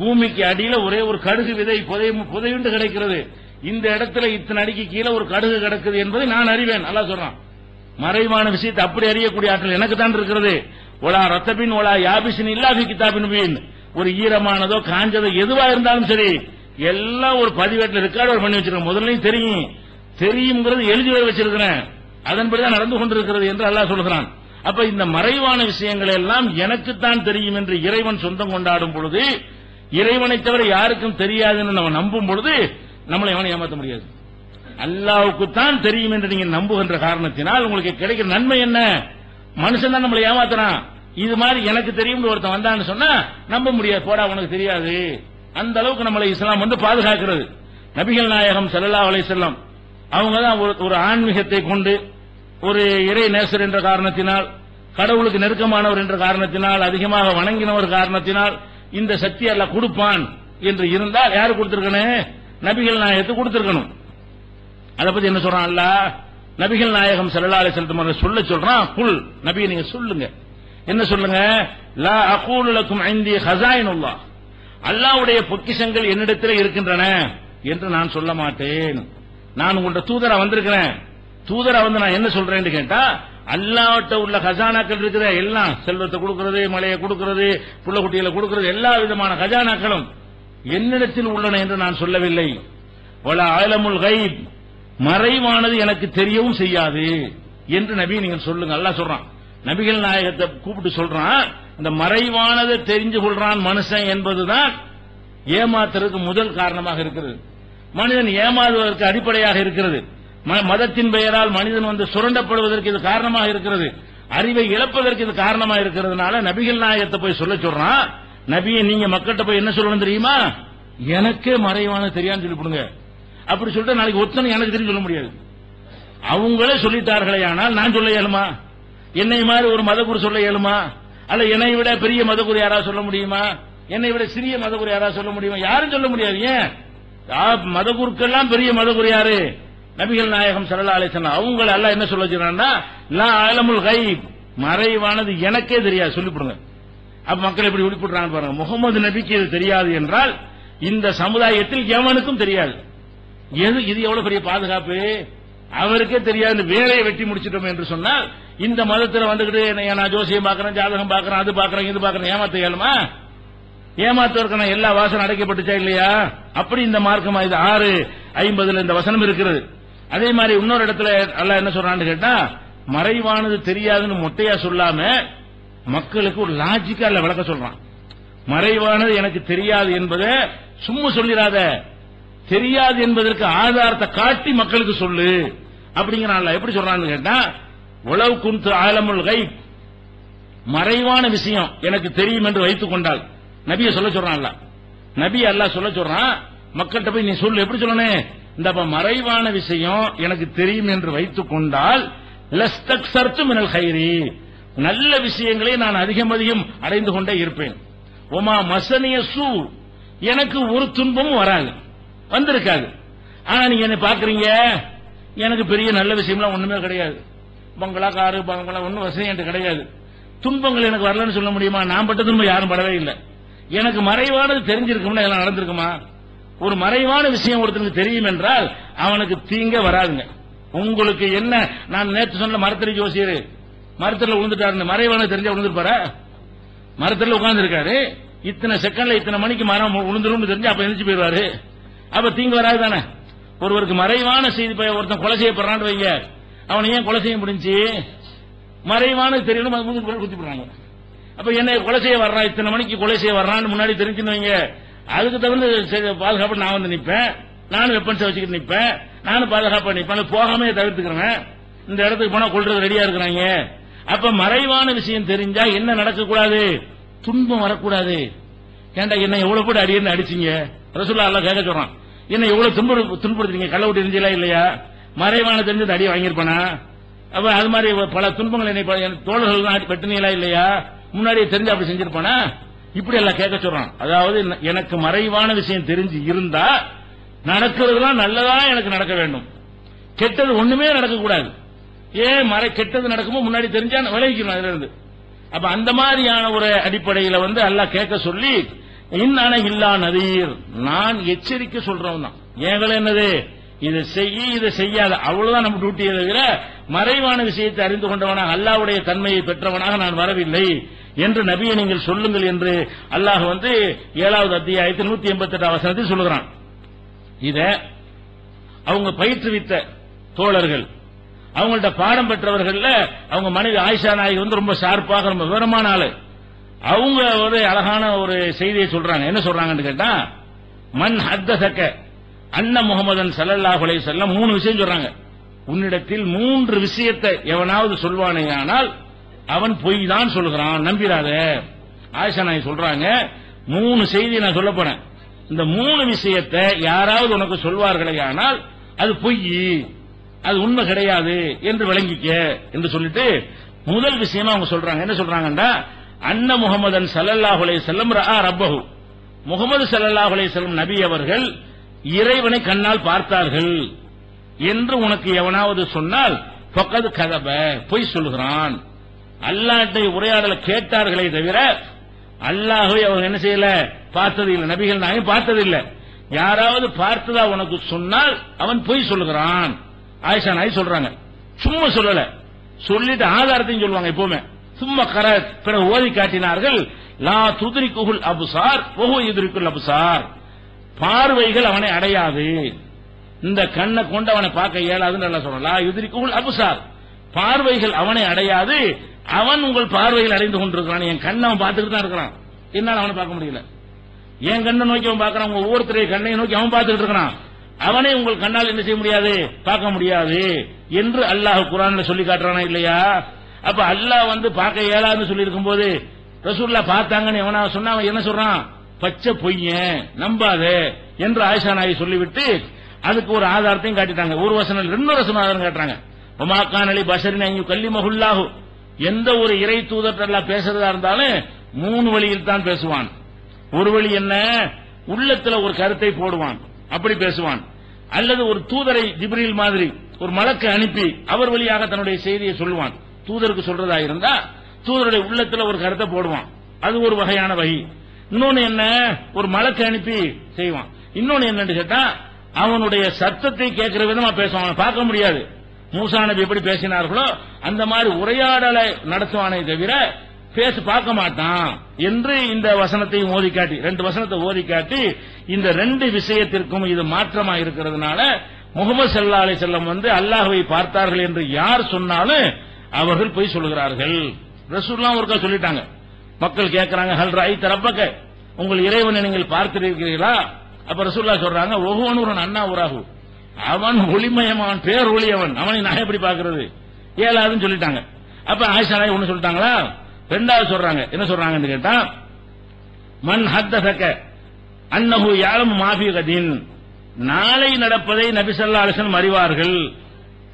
பூமிக்கு அடியில ஒரே ஒரு கடுகு விதை புதையுண்டு கிடைக்கிறது. இந்த இடத்துல இத்தனை அடிக்கு கீழே ஒரு கடுகு கிடக்குது என்பதை நான் அறிவேன். நல்லா சொல்றான். மறைவான விஷயத்தை அப்படி அறியக்கூடிய ஆற்றல் எனக்கு தான் இருக்கிறது. ஒலா ரத்தபின் ஒலா யாபிசின் இல்லாதி கிதாபின் வீண் ஒரு ஈரமானதோ காஞ்சதோ எதுவா இருந்தாலும் சரி எல்லாம் ஒரு பதிவேட்டில் ரெக்கார்டு பண்ணி வச்சிருக்கேன். முதல்லையும் தெரியும். தெரியுங்கிறது எழுதி வர வச்சிருக்கிறேன். அதன்படிதான் நடந்து கொண்டிருக்கிறது என்று அல்லாஹ் சொல்கிறான். அப்ப இந்த மறைவான விஷயங்கள் எல்லாம் எனக்குத்தான் தெரியும் என்று இறைவன் சொந்தம் கொண்டாடும் பொழுது இறைவனை தவிர யாருக்கும் தெரியாதுன்னு நம்ம நம்பும் பொழுது நம்மளை எவனை ஏமாற்ற முடியாது. அல்லாவுக்குத்தான் தெரியும் என்று நீங்க நம்புகின்ற காரணத்தினால் உங்களுக்கு கிடைக்கிற நன்மை என்ன? மனுஷன் தான் நம்மளை ஏமாத்துறான். இது மாதிரி எனக்கு தெரியும் ஒருத்தன் வந்தான்னு சொன்னா நம்ப முடியாது. போடா உனக்கு தெரியாது. அந்த அளவுக்கு நம்மளை இஸ்லாம் வந்து பாதுகாக்கிறது. நபிகள் நாயகம் ஸல்லல்லாஹு அலை செல்லம் அவங்க தான் ஒரு ஒரு ஆன்மீகத்தை கொண்டு ஒரு இறை நேசர் என்ற காரணத்தினால் கடவுளுக்கு நெருக்கமானவர் என்ற காரணத்தினால் அதிகமாக வணங்கினவர் காரணத்தினால் இந்த சக்தி அல்ல கொடுப்பான் என்று இருந்தால் யாரு கொடுத்திருக்கணும் நபிகள் நாயகத்தை கொடுத்திருக்கணும். அதை பத்தி என்ன சொல்றான்? அல்ல நபிகள் நாயகம் செல்லாலை செலுத்தும் சொல்ல சொல்றான் புல் நபியை நீங்க சொல்லுங்க. என்ன சொல்லுங்க? லா அகூலுக்கும் லக்கும் ஹசாயின் உள்ளா அல்லாஹ்வுடைய பொக்கிஷங்கள் என்னிடத்தில் இருக்கின்றன என்று நான் சொல்ல மாட்டேன். நான் உங்கள்ட்ட தூதரா வந்திருக்கிறேன். தூதரா வந்து நான் என்ன சொல்றேன்னு கேட்டா அல்லாஹ்ட்ட உள்ள கஜானாக்கள் இருக்கிற எல்லாம் செல்வத்தை கொடுக்கறது மலையை கொடுக்கறது புள்ள குட்டிகளை கொடுக்கிறது எல்லா விதமான கஜானாக்களும் என்னிடத்தில் உள்ளன என்று நான் சொல்லவில்லை. வல ஆலமுல் கைப் மறைவானது எனக்கு தெரியவும் செய்யாது என்று நபி நீங்கள் சொல்லுங்க. அல்லாஹ் சொல்றான். நபிகள் நாயகத்தை கூப்பிட்டு சொல்றான் இந்த மறைவானதை தெரிஞ்சு கொள்றான் மனுஷன் என்பதுதான் ஏமாத்துறதுக்கு முதல் காரணமாக இருக்கிறது. மனிதன் ஏமாறுவதற்கு அடிப்படையாக இருக்கிறது. மதத்தின் பெயரால் மனிதன் வந்து சுரண்டப்படுவதற்கு இது காரணமாக இருக்கிறது. அறிவை இழப்பதற்கு இது காரணமாக இருக்கிறதுனால நபிகள் நாயகத்தை போய் சொல்ல சொல்றான். நபியை நீங்க மக்கள்கிட்ட போய் என்ன சொல்லணும் தெரியுமா? எனக்கே மறைவான தெரியான்னு சொல்லி கொடுங்க. அப்படி சொல்லிட்டு நாளைக்கு ஒத்தனை எனக்கு தெரியும் சொல்ல முடியாது. அவங்களே சொல்லிட்டார்களே ஆனால் நான் சொல்ல இயலுமா? என்னை மாதிரி ஒரு மதகுரு சொல்ல இயலுமா? அல்ல என்னை விட பெரிய மதகுரு யாராவது சொல்ல முடியுமா? என்னை விட சிறிய மதகுரு யாராவது சொல்ல முடியுமா? யாரும் சொல்ல முடியாது ஏன்? மதகுருக்கெல்லாம் பெரிய மதகுரு யாரு? நபிகள் நாயகம் ஸல்லல்லாஹு அலைஹி அவங்கள எல்லாம் என்ன சொல்ல வச்சுறாங்கன்னா நான் ஆலமுல் கைப் மறைவானது எனக்கே தெரியாது. சொல்லிவிடுங்க அப்ப மக்கள் எப்படி விழிப்புறாங்க பாருங்க. முகமது நபிக்கு இது தெரியாது என்றால் இந்த சமுதாயத்தில் எவனுக்கும் தெரியாது. எது இது எவ்வளவு பெரிய பாதுகாப்பு? அவருக்கே தெரியாது. இந்த வேலையை வெட்டி முடிச்சிட்டோம் என்று சொன்னால் இந்த மதத்தில் வந்துகிட்டு என்ன- நான் ஜோசியம் பார்க்கறேன் ஜாதகம் பார்க்கறேன் அது பார்க்கறேன் இது பார்க்கறேன் ஏமாத்த ஏழுமா ஏமாத்துவதற்கான எல்லா வாசனம் அடைக்கப்பட்டுச்சா இல்லையா? அப்படி இந்த மார்க்கமா இது ஆறு ஐம்பதுல இந்த வசனம் இருக்கிறது. அதே மாதிரி இன்னொரு இடத்துல அல்ல என்ன சொல்றான்னு கேட்டா மறைவானது தெரியாதுன்னு மொட்டையா சொல்லாம மக்களுக்கு ஒரு லாஜிக்கா அல்ல விளக்க சொல்றான். மறைவானது எனக்கு தெரியாது என்பதை சும்மா சொல்லிடாத. தெரியாது என்பதற்கு ஆதாரத்தை காட்டி மக்களுக்கு சொல்லு. அப்படிங்கிறான்ல எப்படி சொல்றான்னு கேட்டா உளவு குந்து ஆலமுல் கை மறைவான விஷயம் எனக்கு தெரியும் என்று வைத்துக் கொண்டாள் நபியை சொல்ல சொல்றான்ல நபி அல்லா சொல்ல சொல்றான் மக்கள்கிட்ட போய் நீ சொல்லு எப்படி சொல்லணும்? இந்த மறைவான விஷயம் எனக்கு தெரியும் என்று வைத்துக் கொண்டால் லஸ்தக் சர்த்து மினல் ஹைரி. நல்ல விஷயங்களை நான் அதிகம் அதிகம் அடைந்து கொண்டே இருப்பேன். ஒமா மசனிய சூ. எனக்கு ஒரு துன்பமும் வராது. வந்திருக்காது. ஆனா நீங்க என்ன பாக்குறீங்க எனக்கு பெரிய நல்ல விஷயம்லாம் ஒண்ணுமே கிடையாது. பங்களா காரு பங்களா ஒன்னும் வசதி என்கிட்ட கிடையாது. துன்பங்கள் எனக்கு வரலன்னு சொல்ல முடியுமா? நான் பட்ட துன்பம் யாரும் படவே இல்லை. எனக்கு மறைவானது தெரிஞ்சிருக்கும்னா எல்லாம் நடந்திருக்குமா? ஒரு மறைவான விஷயம் ஒருத்தனுக்கு தெரியும் என்றால் அவனுக்கு தீங்க வராதுங்க. உங்களுக்கு என்ன? நான் நேற்று சொன்ன மரத்தடி ஜோசியர் மரத்தில் விழுந்துட்டாரு மறைவானது தெரிஞ்சா விழுந்துருப்பாரா? மரத்தில் உட்கார்ந்து இருக்காரு இத்தனை செகண்ட்ல இத்தனை மணிக்கு மரம் விழுந்துரும் தெரிஞ்சு அப்ப எந்திரிச்சு போயிடுவாரு. அப்ப தீங்கு வராது தானே? ஒருவருக்கு மறைவான செய்தி போய் ஒருத்தன் கொலை செய்யப்படுறான்னு வைங்க. அவனை ஏன் கொலை செய்ய முடிஞ்சு? மறைவானது தெரியணும் அது முதுகு குத்தி போடுறாங்க அப்ப என்ன கொலை செய்ய வர்றான் இத்தனை மணிக்கு கொலை செய்ய வர்றான்னு முன்னாடி தெரிஞ்சுன்னு வைங்க. அதுக்கு தகுந்த பாதுகாப்பு நான் வந்து நிப்பேன். நானும் வெப்பன்ஸ் வச்சுக்கிட்டு நிப்பேன். நானும் பாதுகாப்பா நிப்பேன். அது போகாமே தவிர்த்துக்கிறேன் இந்த இடத்துக்கு போனா கொள்றது ரெடியா இருக்கிறாங்க. அப்ப மறைவான விஷயம் தெரிஞ்சா என்ன நடக்கக்கூடாது? துன்பம் வரக்கூடாது. ஏன்டா என்ன எவ்வளவு போட்டு அடியன்னு அடிச்சீங்க? ரசூல்லா எல்லாம் கேட்க சொல்றான். என்ன எவ்வளவு துன்பு துன்புறுத்தீங்க கள்ள விட்டு இருந்தீங்களா இல்லையா? மறைவான தெரிஞ்சது அடியை வாங்கியிருப்பானா? அப்ப அது மாதிரி பல துன்பங்கள் என்னை ப- தோழர்கள் வெட்டினீங்களா இல்லையா? முன்னாடியே தெரிஞ்சு அப்படி செஞ்சிருப்பானா? இப்படி எல்லாம் கேட்க சொல்றான். அதாவது எனக்கு மறைவான விஷயம் தெரிஞ்சு இருந்தா நடக்கிறதுலாம் நல்லதா எனக்கு நடக்க வேண்டும். கெட்டது ஒண்ணுமே நடக்கக்கூடாது. ஏன் மறை கெட்டது நடக்குமோ முன்னாடி தெரிஞ்சா விளைவிக்கணும் அதுல இருந்து அப்ப அந்த மாதிரியான ஒரு அடிப்படையில வந்து அல்லாஹ் கேட்க சொல்லி இன்னான இல்லா நதீர். நான் எச்சரிக்கை சொல்றவன் தான். ஏங்களை என்னது? இதை செய்ய இதை செய்யாத. அவ்வளவுதான் நம்ம டியூட்டியை தவிர மறைவான விஷயத்தை அறிந்து கொண்டவனாக அல்லாவுடைய தன்மையை பெற்றவனாக நான் வரவில்லை என்று நபியை நீங்கள் சொல்லுங்கள் என்று அல்லாஹ் வந்து ஏழாவது அத்தியாயத்தில் நூத்தி எண்பத்தி எட்டாம் வசனத்தில் சொல்லுகிறான். இத அவங்க பயிற்றுவித்த தோழர்கள் அவங்கள்ட்ட பாடம் பெற்றவர்கள் அவங்க மனைவி ஆயிஷா நாயகி வந்து ரொம்ப ஷார்ப்பாக ரொம்ப விவரமான ஆளு. அவங்க ஒரு அழகான ஒரு செய்தியை சொல்றாங்க. என்ன சொல்றாங்கன்னு கேட்டா மண் ஹத்தசக்க அன்ன முகமதன் ஸல்லல்லாஹு செல்லம் மூணு விஷயம் சொல்றாங்க. உன்னிடத்தில் மூன்று விஷயத்தை எவனாவது சொல்வானே ஆனால் அவன் பொய் தான் சொல்கிறான். நம்பிராத. ஆயிஷா நாய் சொல்றாங்க. மூணு செய்தி நான் சொல்ல போறேன். இந்த மூணு விஷயத்தை யாராவது உனக்கு சொல்வார்களேயானால் அது பொய். அது உண்மை கிடையாது என்று விளங்கிக்க என்று சொல்லிட்டு முதல் விஷயமா அவங்க சொல்றாங்க. என்ன சொல்றாங்கன்னா அன்ன முகமதன் சல்லல்லாஹுலே செல்லம் வஸல்லம் ரப்பஹு. முகமது சல்லல்லாஹுலே செல்லம் நபி அவர்கள் இறைவனை கண்ணால் பார்த்தார்கள் என்று உனக்கு எவனாவது சொன்னால் பக்கது கதப பொய் சொல்கிறான் அல்லாட்டை உரையாடலை கேட்டார்களே தவிர அல்லாஹ்வை அவங்க என்ன செய்யல? பார்த்தது இல்லை நபிகள் நாயும் பார்த்தது இல்லை யாராவது பார்த்ததா உனக்கு சொன்னால் அவன் பொய் சொல்லுகிறான். ஆயிஷா நாய் சொல்றாங்க. சும்மா சொல்லல. சொல்லிட்டு ஆதாரத்தையும் சொல்லுவாங்க எப்பவுமே. சும்மா கர பிற ஓதி காட்டினார்கள் லா துதிரிக்குகுல் அபுசார் ஓஹோ எதிரிக்குள் அபுசார். பார்வைகள் அவனை அடையாது. இந்த கண்ணை கொண்டு அவனை பார்க்க இயலாதுன்னு நல்லா சொல்லலாம் எதிரிக்கும் அபுசார். பார்வைகள் அவனை அடையாது. அவன் உங்கள் பார்வைகள் அடைந்து கொண்டிருக்கிறான். என் கண்ணை அவன் பார்த்துட்டு தான் இருக்கிறான். என்னால் அவனை பார்க்க முடியல. என் கண்ணை நோக்கி அவன் பார்க்கறான். உங்க ஒவ்வொருத்தரைய கண்ணை நோக்கி அவன் பார்த்துட்டு இருக்கிறான். அவனை உங்கள் கண்ணால் என்ன செய்ய முடியாது? பார்க்க முடியாது. என்று அல்லாஹ் குரான்ல சொல்லி காட்டுறானா இல்லையா? அப்ப அல்லாஹ் வந்து பார்க்க இயலாதுன்னு சொல்லி இருக்கும்போது ரசூல்லா பார்த்தாங்கன்னு எவனா சொன்னா அவன் என்ன சொல்றான்? பச்சை பொய்ய நம்பாதே என்று ஆயிஷா நாயி சொல்லிவிட்டு அதுக்கு ஒரு ஆதாரத்தையும் காட்டிட்டாங்க. ஒரு வசனம் இன்னொரு வசனம் ஆதாரம் காட்டுறாங்க. ஒமாக்கான் அலி பசரின் அங்கு கல்லி மகுல்லாஹு எந்த ஒரு இறை தூதர் பேசுறதா இருந்தாலும் மூணு வழியில் தான் பேசுவான். ஒரு வழி என்ன? உள்ளத்துல ஒரு கருத்தை போடுவான். அப்படி பேசுவான். அல்லது ஒரு தூதரை ஜிப்ரில் மாதிரி ஒரு மலக்கை அனுப்பி அவர் வழியாக தன்னுடைய செய்தியை சொல்லுவான். தூதருக்கு சொல்றதா இருந்தா தூதருடைய உள்ளத்துல ஒரு கருத்தை போடுவான். அது ஒரு வகையான வகை. இன்னொன்னு என்ன? ஒரு மலக்கு அனுப்பி செய்வான். இன்னொன்னு என்னன்னு கேட்டா அவனுடைய சத்தத்தை கேட்கிற விதமா பேசுவான். பார்க்க முடியாது. மூசா நபி எப்படி பேசினார்களோ அந்த மாதிரி உரையாடலை நடத்துவானே தவிர பேச பார்க்க மாட்டான் என்று இந்த வசனத்தை ஓதி காட்டி ரெண்டு வசனத்தை ஓதி காட்டி இந்த ரெண்டு விஷயத்திற்கும் இது மாற்றமா இருக்கிறதுனால முகமது சல்லா அலி செல்லம் வந்து அல்லாஹுவை பார்த்தார்கள் என்று யார் சொன்னாலும் அவர்கள் பொய் சொல்லுகிறார்கள். ரசூல்லாம் ஒருக்கா சொல்லிட்டாங்க. மக்கள் கேட்கிறாங்க ஹல் ராய் தரப்பக்க உங்கள் இறைவனை நீங்கள் பார்த்திருக்கிறீர்களா? அப்ப ரசூல்லா சொல்றாங்க ஒவ்வொன்றும் அண்ணா உராகு அவன் ஒளிமயமான் பேர் ஒளியவன். அவனை நான் எப்படி பாக்குறது ஏழாதுன்னு சொல்லிட்டாங்க. அப்ப ஆயிஷா நாய் ஒண்ணு சொல்லிட்டாங்களா? ரெண்டாவது சொல்றாங்க. என்ன சொல்றாங்கன்னு கேட்டா மன் ஹத்தசக்க அன்னஹு யாழம் மாஃபி கதீன். நாளை நடப்பதை நபிசல்லா அலிசன் அலைஹி அறிவார்கள்.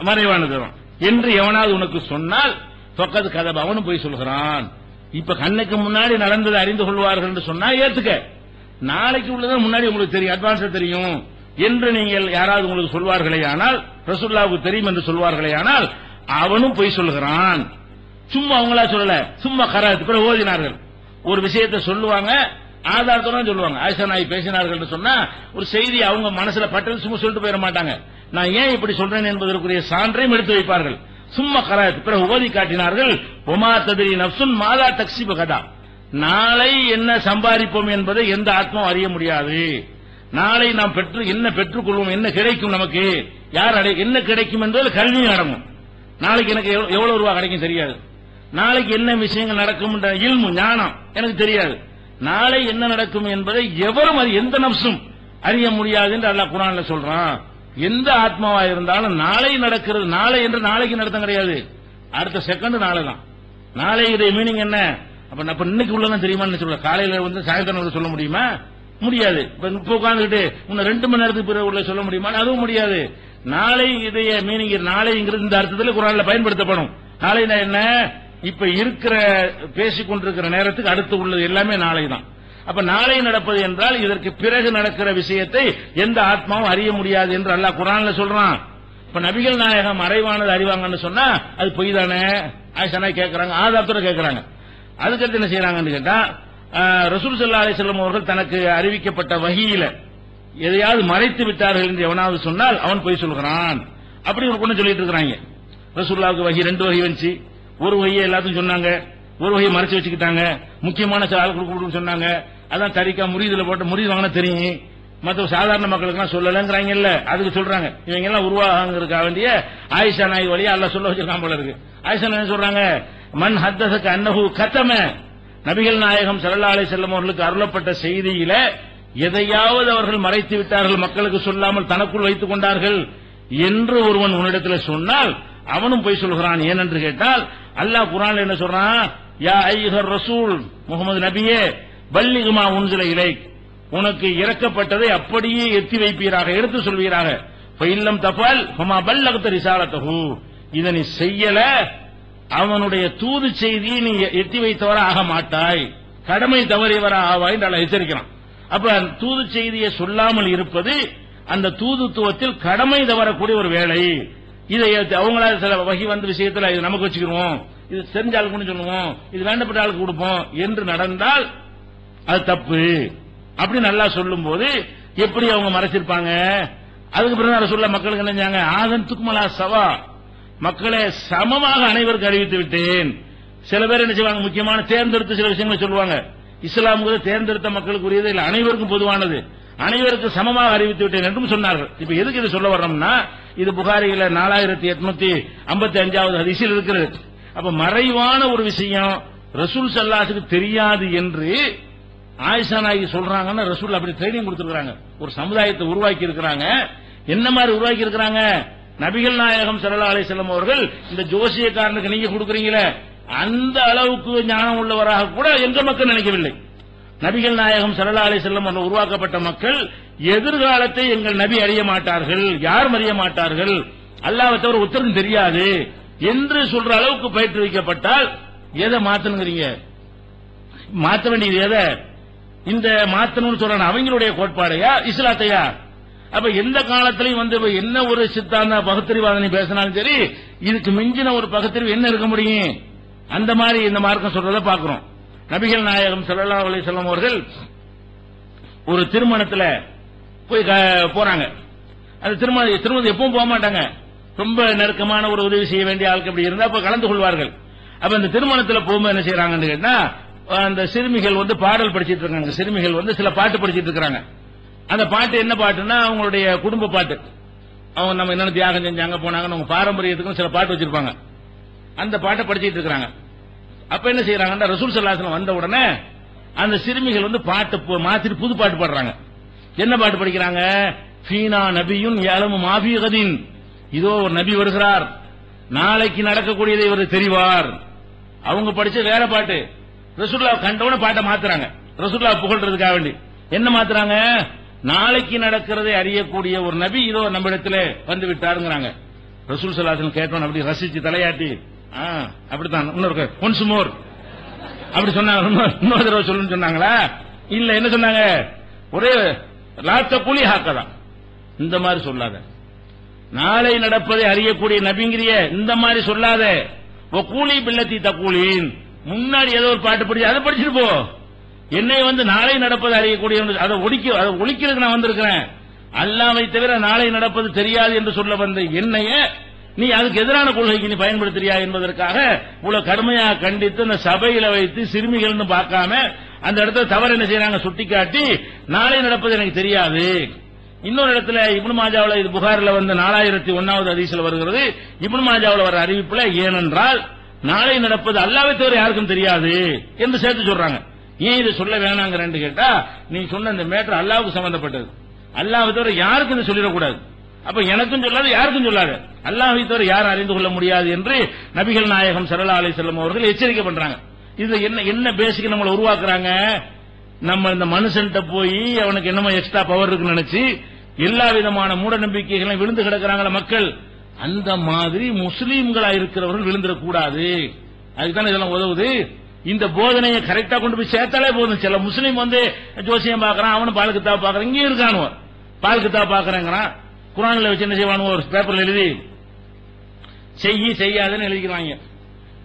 மறைவானது என்று எவனாவது உனக்கு சொன்னால் தொக்கது கதப. அவனும் போய் சொல்கிறான். இப்ப கண்ணுக்கு முன்னாடி நடந்ததை அறிந்து கொள்வார்கள் என்று சொன்னா ஏத்துக்க. நாளைக்கு உள்ளதான் முன்னாடி உங்களுக்கு தெரியும் அட்வான்ஸா தெரியும் என்று நீங்கள் யாராவது உங்களுக்கு சொல்வார்களே ஆனால் ரசுல்லாவுக்கு தெரியும் என்று சொல்வார்களே ஆனால் அவனும் பொய் சொல்கிறான் சும்மா அவங்களா சொல்லல. சும்மா கராத்து பிறகு ஓதினார்கள். ஒரு விஷயத்தை சொல்லுவாங்க ஆதாரத்தோட சொல்லுவாங்க. ஆயிஷா நாய் பேசினார்கள் சொன்னா ஒரு செய்தி அவங்க மனசுல பட்டது சும்மா சொல்லிட்டு போயிட மாட்டாங்க. நான் ஏன் இப்படி சொல்றேன் என்பதற்குரிய சான்றையும் எடுத்து வைப்பார்கள். சும்மா கராத்து பிறகு ஓதி காட்டினார்கள் ஒமா ததிரி நப்சுன் மாதா டக்ஸி கதா. நாளை என்ன சம்பாதிப்போம் என்பதை எந்த ஆத்மாவும் அறிய முடியாது. நாளை நாம் பெற்று என்ன பெற்றுக்கொள்வோம் என்ன கிடைக்கும் நமக்கு? யார் அடை என்ன கிடைக்கும் என்பது கல்வியும் அடங்கும். நாளைக்கு எனக்கு எவ்வளவு- ரூபா கிடைக்கும் தெரியாது. நாளைக்கு என்ன விஷயங்கள் நடக்கும் இல்மு ஞானம் எனக்கு தெரியாது. நாளை என்ன நடக்கும் என்பதை எவரும் அது எந்த நப்சும் அறிய முடியாது என்று அல்லாஹ் குரான்ல சொல்றான். எந்த ஆத்மாவா இருந்தாலும் நாளை நடக்கிறது நாளை என்று நாளைக்கு நடத்தம் கிடையாது. அடுத்த செகண்ட் நாளை தான் நாளை இதை மீனிங் என்ன? அப்ப அப்ப இன்னைக்கு உள்ளதான் தெரியுமான்னு சொல்ல காலையில வந்து சாயந்தரம் சொல்ல முடியுமா? முடியாது. இப்ப இப்போ உட்கார்ந்துட்டு இன்னும் ரெண்டு மணி நேரத்துக்கு பிறகு உள்ள சொல்ல முடியுமா? அதுவும் முடியாது. நாளை இதைய மீனிங் நாளைங்கிறது இந்த அர்த்தத்தில் குரான்ல பயன்படுத்தப்படும். நாளை என்ன? இப்ப இருக்கிற பேசிக்கொண்டிருக்கிற நேரத்துக்கு அடுத்து உள்ளது எல்லாமே நாளை தான் அப்ப நாளை நடப்பது என்றால் இதற்கு பிறகு நடக்கிற விஷயத்தை எந்த ஆத்மாவும் அறிய முடியாது என்று அல்லாஹ் குரான்ல சொல்றான். இப்ப நபிகள் நாயகம் மறைவானது அறிவாங்கன்னு சொன்னா அது பொய் தானே ஆயிஷனா கேட்கறாங்க ஆதாரத்தோட கேட்கறாங்க அதுக்கடுத்து என்ன செய்யறாங்கன்னு கேட்டா ரசூல் சல்லா அலைஹி அவர்கள் தனக்கு அறிவிக்கப்பட்ட வகையில எதையாவது மறைத்து விட்டார்கள் என்று எவனாவது சொன்னால் அவன் பொய் சொல்கிறான். அப்படி ஒரு பொண்ணு சொல்லிட்டு இருக்கிறாங்க. ரசூல்லாவுக்கு வகி ரெண்டு வகை வந்துச்சு. ஒரு வகையை எல்லாத்தையும் சொன்னாங்க. ஒரு வகையை மறைச்சு வச்சுக்கிட்டாங்க. முக்கியமான சில ஆள் கொடுக்க சொன்னாங்க. அதான் தரிக்கா முறியதுல போட்டு முறிது வாங்கினா தெரியும். மற்ற சாதாரண மக்களுக்கு சொல்லலங்கிறாங்கல்ல. அதுக்கு சொல்றாங்க. இவங்க எல்லாம் உருவாக வேண்டிய ஆயிஷா நாய் வழியா அல்ல சொல்ல வச்சிருக்கான் போல இருக்கு. ஆயிஷா நாய் சொல்றாங்க? மண் ஹத்தசக்கு அன்னகு கத்தம. நபிகள் நாயகம் ஸல்லல்லாஹு அலைஹி அவர்களுக்கு அருளப்பட்ட செய்தியில எதையாவது அவர்கள் மறைத்து விட்டார்கள் மக்களுக்கு சொல்லாமல் தனக்குள் வைத்துக் கொண்டார்கள் என்று ஒருவன் உன்னிடத்தில் சொன்னால் அவனும் போய் சொல்கிறான். ஏனென்று கேட்டால் அல்லாஹ் குரான் என்ன சொல்றான்? யா ஐயுஹர் ரசூல் முகமது நபியே பல்லிகுமா உன்சில இலை உனக்கு இறக்கப்பட்டதை அப்படியே எத்தி வைப்பீராக எடுத்து சொல்வீராக. இல்லம் தபால் ஹமா பல்லகத்த ரிசாலத்தகு இதனை நீ செய்யல அவனுடைய தூது செய்தியை நீ எத்தி வைத்தவர ஆக மாட்டாய். கடமை தவறியவர ஆவாய் என்று எச்சரிக்கிறான். அப்ப தூது செய்தியை சொல்லாமல் இருப்பது அந்த தூதுத்துவத்தில் கடமை தவறக்கூடிய ஒரு வேலை. இதை அவங்களா சில வகி வந்த விஷயத்தில் நமக்கு வச்சுக்கிருவோம். இது செஞ்ச ஆளுக்கு சொல்லுவோம். இது வேண்டப்பட்ட ஆளுக்கு கொடுப்போம் என்று நடந்தால் அது தப்பு. அப்படி நல்லா சொல்லும் போது எப்படி அவங்க மறைச்சிருப்பாங்க? அதுக்கு பிறகு சொல்ல மக்களுக்கு என்ன ஆதன் துக்குமலா சவா. மக்களை சமமாக அனைவருக்கு அறிவித்து விட்டேன். சில பேர் என்ன செய்வாங்க? முக்கியமான தேர்ந்தெடுத்த சில விஷயங்களை சொல்லுவாங்க. இஸ்லாமுக்கு தேர்ந்தெடுத்த மக்களுக்கு உரியது இல்லை அனைவருக்கும் பொதுவானது. அனைவருக்கு சமமாக அறிவித்து விட்டேன் என்றும் சொன்னார்கள். இப்ப எதுக்கு இது சொல்ல வர்றோம்னா இது புகாரியில நாலாயிரத்தி எட்நூத்தி ஐம்பத்தி அஞ்சாவது ஹதீஸில் இருக்கிறது. அப்ப மறைவான ஒரு விஷயம் ரசூல் சல்லாசுக்கு தெரியாது என்று ஆயிஷா நாயகி சொல்றாங்கன்னா ரசூல் அப்படி ட்ரைனிங் கொடுத்திருக்காங்க ஒரு சமுதாயத்தை உருவாக்கி இருக்கிறாங்க. என்ன மாதிரி உருவாக்கி இருக்கிறாங்க? நபிகள் நாயகம் ஸல்லல்லாஹு அலைஹி செல்லம் அவர்கள் இந்த ஜோசியக்காரனுக்கு நீங்க கொடுக்குறீங்களே அந்த அளவுக்கு ஞானம் உள்ளவராக கூட எந்த மக்கள் நினைக்கவில்லை. நபிகள் நாயகம் ஸல்லல்லாஹு அலைஹி செல்லம் உருவாக்கப்பட்ட மக்கள் எதிர்காலத்தை எங்கள் நபி அறிய மாட்டார்கள் யாரும் அறிய மாட்டார்கள். அல்லாவை தவிர உத்தரவும் தெரியாது. என்று சொல்ற அளவுக்கு பயிற்றுவிக்கப்பட்டால் எதை மாத்தணுங்கிறீங்க? மாத்த வேண்டியது எதை? இந்த மாத்தணும்னு சொல்றாங்க அவங்களுடைய கோட்பாடையா? இஸ்லாத்தையா? அப்ப எந்த காலத்திலையும் வந்து என்ன ஒரு சித்தாந்த பகுத்தறிவாதனை பேசினாலும் சரி இதுக்கு மிஞ்சின ஒரு பகுத்தறிவு என்ன இருக்க முடியும்? அந்த மாதிரி இந்த மார்க்கம் சொல்றத பாக்குறோம் நபிகள் நாயகம் சல்லா அலைஹி வஸல்லம் அவர்கள் ஒரு திருமணத்துல போய் க- போறாங்க. அந்த திருமணம் திருமணம் எப்பவும் போக மாட்டாங்க. ரொம்ப நெருக்கமான ஒரு உதவி செய்ய வேண்டிய ஆளுக்கு அப்படி இருந்தா அப்ப கலந்து கொள்வார்கள். அப்ப இந்த திருமணத்துல போகும்போது என்ன செய்யறாங்கன்னு கேட்டா அந்த சிறுமிகள் வந்து பாடல் படிச்சிட்டு இருக்காங்க. சிறுமிகள் வந்து சில பாட்டு படிச்சிட்டு இருக்கிறாங்க. அந்த பாட்டு என்ன பாட்டுன்னா அவங்களுடைய குடும்ப பாட்டு. அவங்க நம்ம என்னென்ன தியாகம் செஞ்சாங்க போனாங்கன்னு அவங்க பாரம்பரியத்துக்கும் சில பாட்டு வச்சிருப்பாங்க. அந்த பாட்டை படிச்சிட்டு இருக்கிறாங்க. அப்ப என்ன செய்யறாங்கன்னா ரசூல் சல்லாசனம் வந்த உடனே அந்த சிறுமிகள் வந்து பாட்டு மாத்திட்டு புது பாட்டு பாடுறாங்க. என்ன பாட்டு படிக்கிறாங்க? ஃபீனா நபியும் ஏலமு மாபியகதின் இதோ ஒரு நபி வருகிறார். நாளைக்கு நடக்கக்கூடியதை இவர் தெரிவார். அவங்க படிச்ச வேற பாட்டு. ரசூல்லா கண்டவன பாட்டை மாத்துறாங்க. ரசூல்லா புகழ்றதுக்காக வேண்டி. என்ன மாத்துறாங்க? நாளைக்கு நடக்கிறதை அறியக்கூடிய ஒரு நபி இதோ நம்ம இடத்துல வந்து விட்டாருங்கிறாங்க. ரசூல் சலாசன் கேட்டவன் அப்படி ரசிச்சு தலையாட்டி ஆ, அப்படித்தான். இன்னொரு ஒன்ஸ் மோர். அப்படி சொன்னாங்க. இன்னொரு தடவை சொல்லுன்னு சொன்னாங்களா? இல்ல என்ன சொன்னாங்க? ஒரே லாத்த புலி ஹாக்கதான். இந்த மாதிரி சொல்லாத. நாளை நடப்பதை அறியக்கூடிய நபிங்கிறிய இந்த மாதிரி சொல்லாத ஓ கூலி பிள்ளத்தி தக்கூலின். முன்னாடி ஏதோ ஒரு பாட்டு படிச்சு அதை படிச்சுட்டு போ. என்னை வந்து நாளை நடப்பது அறியக்கூடிய அதை ஒழிக்க அதை ஒழிக்கிறதுக்கு நான் வந்திருக்கிறேன். அல்லாவை தவிர நாளை நடப்பது தெரியாது என்று சொல்ல வந்த என்னைய நீ அதுக்கு எதிரான கொள்கைக்கு நீ பயன்படுத்துறியா என்பதற்காக இவ்வளவு கடுமையா கண்டித்து இந்த சபையில வைத்து சிறுமிகள்னு பார்க்காம அந்த இடத்துல தவறு என்ன செய்யறாங்க சுட்டிக்காட்டி நாளை நடப்பது எனக்கு தெரியாது. இன்னொரு இடத்துல இப்னு மாஜாவில் இது புகாரில் வந்து நாலாயிரத்தி ஒன்னாவது அதிசயில் வருகிறது. இப்னு மாஜாவில் வர அறிவிப்புல ஏனென்றால் நாளை நடப்பது அல்லாவை தவிர யாருக்கும் தெரியாது என்று சேர்த்து சொல்றாங்க. ஏன் இது சொல்ல வேணாங்கிறேன்னு கேட்டா நீ சொன்ன இந்த மேட்டர் அல்லாவுக்கு சம்பந்தப்பட்டது. அல்லாவை தவிர யாருக்கும் இது சொல்லிடக்கூடாது. அப்ப எனக்கும் சொல்லாது யாருக்கும் சொல்லாது. அல்லாஹை தவிர யாரும் அறிந்து கொள்ள முடியாது என்று நபிகள் நாயகம் சரலா அலை செல்லம் அவர்கள் எச்சரிக்கை பண்றாங்க. இது என்ன என்ன பேசிக் நம்மளை உருவாக்குறாங்க? நம்ம இந்த மனுஷன்ட்ட போய் அவனுக்கு என்னமோ எக்ஸ்ட்ரா பவர் இருக்குன்னு நினைச்சு எல்லா விதமான மூட நம்பிக்கைகளும் விழுந்து கிடக்கிறாங்கள மக்கள். அந்த மாதிரி முஸ்லீம்களா இருக்கிறவர்கள் விழுந்துடக்கூடாது. அதுக்குதான் இதெல்லாம் உதவுது? இந்த போதனையை கரெக்டா கொண்டு போய் சேர்த்தாலே போதும். சில முஸ்லீம் வந்து ஜோசியம் பாக்குறான் அவனும் பால் கித்தா பாக்குறான் இங்கே இருக்கானுவ பால் கித்தா பாக்குறேங்கிறான் குரான்ல வச்சு என்ன செய்வானுவோ ஒரு பேப்பர்ல எழுதி செய்யி செய்யாதுன்னு எழுதிக்கிறாங்க.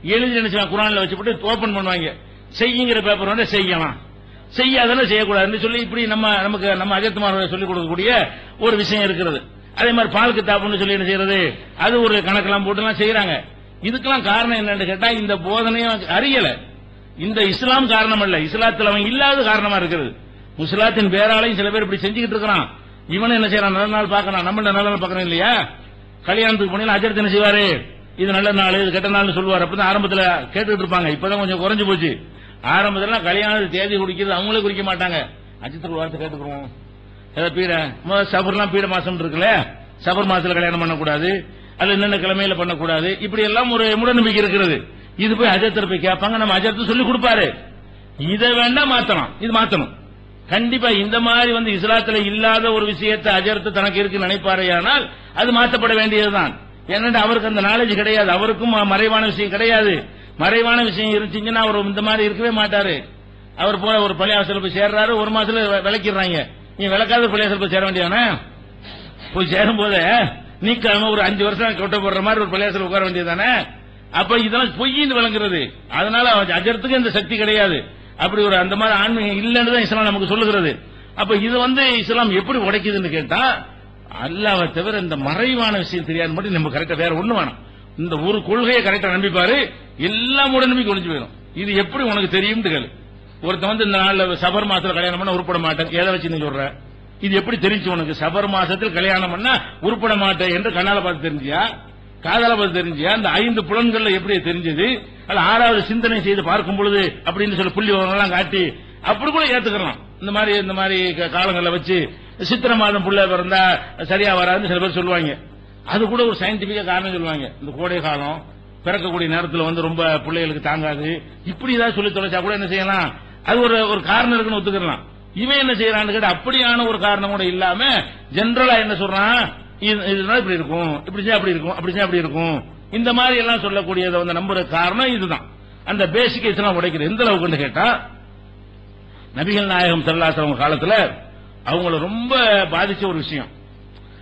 எழுதி என்ன செய்வாங்க குரான்ல வச்சுட்டு ஓபன் பண்ணுவாங்க. செய்யுங்கிற பேப்பர் வந்து செய்யலாம். செய்யாதன செய்யக்கூடாதுன்னு சொல்லி இப்படி நம்ம நமக்கு நம்ம அஜத்மார் சொல்லிக் கொடுக்கக்கூடிய ஒரு விஷயம் இருக்கிறது. அதே மாதிரி பால் கித்தாப்புன்னு சொல்லி என்ன செய்யறது? அது ஒரு கணக்கெல்லாம் போட்டுலாம் செய்யறாங்க. இதுக்கெல்லாம் காரணம் என்னன்னு கேட்டா இந்த போதனையும் அறியல. இந்த இஸ்லாம் காரணம் அல்ல. இஸ்லாத்தில் அவன் இல்லாத காரணமா இருக்கிறது முஸ்லாத்தின் பேராலையும் சில பேர் இப்படி செஞ்சுக்கிட்டு இருக்கிறான். இவன் என்ன செய்யறான்? நல்ல நாள் பார்க்கறான். நம்ம நல்ல நாள் பார்க்கறோம் இல்லையா? கல்யாணத்துக்கு போனீங்க அஜர்த்து என்ன செய்வாரு? இது நல்ல நாள் இது கெட்ட நாள்னு சொல்லுவார். அப்படின்னு ஆரம்பத்தில் கேட்டுட்டு இருப்பாங்க. இப்பதான் கொஞ்சம் குறைஞ்சு போச்சு. ஆரம்பத்தில் கல்யாணத்து தேதி குடிக்கிறது அவங்களே குறிக்க மாட்டாங்க. நட்சத்திர வார்த்தை கேட்டுக்கிறோம். ஏதாவது பீட சபர்லாம் பீட மாசம் இருக்குல்ல? சபர் மாசத்துல கல்யாணம் பண்ணக்கூடாது அது என்னென்ன கிழமையில பண்ணக்கூடாது. இப்படி எல்லாம் ஒரு மூடநம்பிக்கை இருக்கிறது. இது போய் அஜயத்தில் போய் கேட்பாங்க நம்ம அஜத்து சொல்லி கொடுப்பாரு. இதை வேண்டா மாத்தலாம். இது மாத்தணும். கண்டிப்பா இந்த மாதிரி வந்து இஸ்லாத்துல இல்லாத ஒரு விஷயத்தை அஜர்த்து தனக்கு இருக்கு நினைப்பாரையானால் அது மாற்றப்பட வேண்டியதுதான். ஏன்னா அவருக்கு அந்த நாலேஜ் கிடையாது. அவருக்கும் மறைவான விஷயம் கிடையாது. மறைவான விஷயம் இருந்துச்சுன்னா அவர் இந்த மாதிரி இருக்கவே மாட்டாரு. அவர் போல ஒரு பள்ளியாசல போய் சேர்றாரு ஒரு மாசத்துல விளக்கிடுறாங்க. நீ விளக்காத பள்ளியாசல போய் சேர வேண்டியதானே? போய் சேரும் போது நீக்காம ஒரு அஞ்சு வருஷம் கொட்ட போடுற மாதிரி ஒரு பள்ளியாசல உட்கார வேண்டியதானே அப்ப இதெல்லாம் பொய்ன்னு விளங்குறது. அதனால அஜரத்துக்கு இந்த சக்தி கிடையாது. அப்படி ஒரு அந்த மாதிரி ஆன்மீகம் இல்லைன்னு தான் இஸ்லாம் நமக்கு சொல்லுகிறது. அப்ப இது வந்து இஸ்லாம் எப்படி உடைக்குதுன்னு கேட்டா அல்லாவை தவிர இந்த மறைவான விஷயம் தெரியாது மட்டும் நம்ம கரெக்டா வேற ஒண்ணு வேணாம். இந்த ஒரு கொள்கையை கரெக்டா நம்பிப்பாரு. எல்லாம் மூட நம்பிக்கை ஒழிஞ்சு போயிடும். இது எப்படி உனக்கு தெரியும் கேளு. ஒருத்தன் வந்து இந்த நாள்ல சபர் மாசத்துல கல்யாணம் பண்ண உருப்பட மாட்டேன். எதை வச்சு நீ சொல்ற. இது எப்படி தெரிஞ்சு உனக்கு? சபர் மாசத்தில் கல்யாணம் பண்ணா உருப்பட மாட்டேன் என்று கண்ணால பார்த்து தெரிஞ்சியா? காதல பார்த்து தெரிஞ்சியா? அந்த ஐந்து புலன்கள்ல எப்படி தெரிஞ்சது? அது ஆறாவது சிந்தனை செய்து பார்க்கும் பொழுது அப்படின்னு சொல்லி புள்ளி விவரங்கள்லாம் காட்டி அப்படி கூட ஏத்துக்கலாம் இந்த மாதிரி இந்த மாதிரி க- வச்சு சித்திரை மாதம் புள்ள பிறந்தா சரியா வராதுன்னு சில பேர் சொல்லுவாங்க. அது கூட ஒரு சயின்டிபிக்கா காரணம் சொல்லுவாங்க. இந்த கோடை காலம் பிறக்கக்கூடிய நேரத்தில் வந்து ரொம்ப பிள்ளைகளுக்கு தாங்காது. இப்படி ஏதாவது சொல்லி தொலைச்சா கூட என்ன செய்யலாம்? அது ஒரு ஒரு காரணம் இருக்குன்னு ஒத்துக்கலாம் இவன் என்ன செய்யறான்னு கேட்டா அப்படியான ஒரு காரணம் கூட இல்லாம ஜென்ரலா என்ன சொல்றான்? இது- இதனால இப்படி இருக்கும். இப்படி செய்ய அப்படி இருக்கும். அப்படி செய்ய அப்படி இருக்கும். இந்த மாதிரி எல்லாம் சொல்லக்கூடியதை வந்து நம்புற காரணம் இதுதான். அந்த பேசிக் இதெல்லாம் உடைக்கிறது. எந்த அளவுக்குன்னு கேட்டா நபிகள் நாயகம் செல்லாசவங்க காலத்துல அவங்கள ரொம்ப பாதிச்ச ஒரு விஷயம்.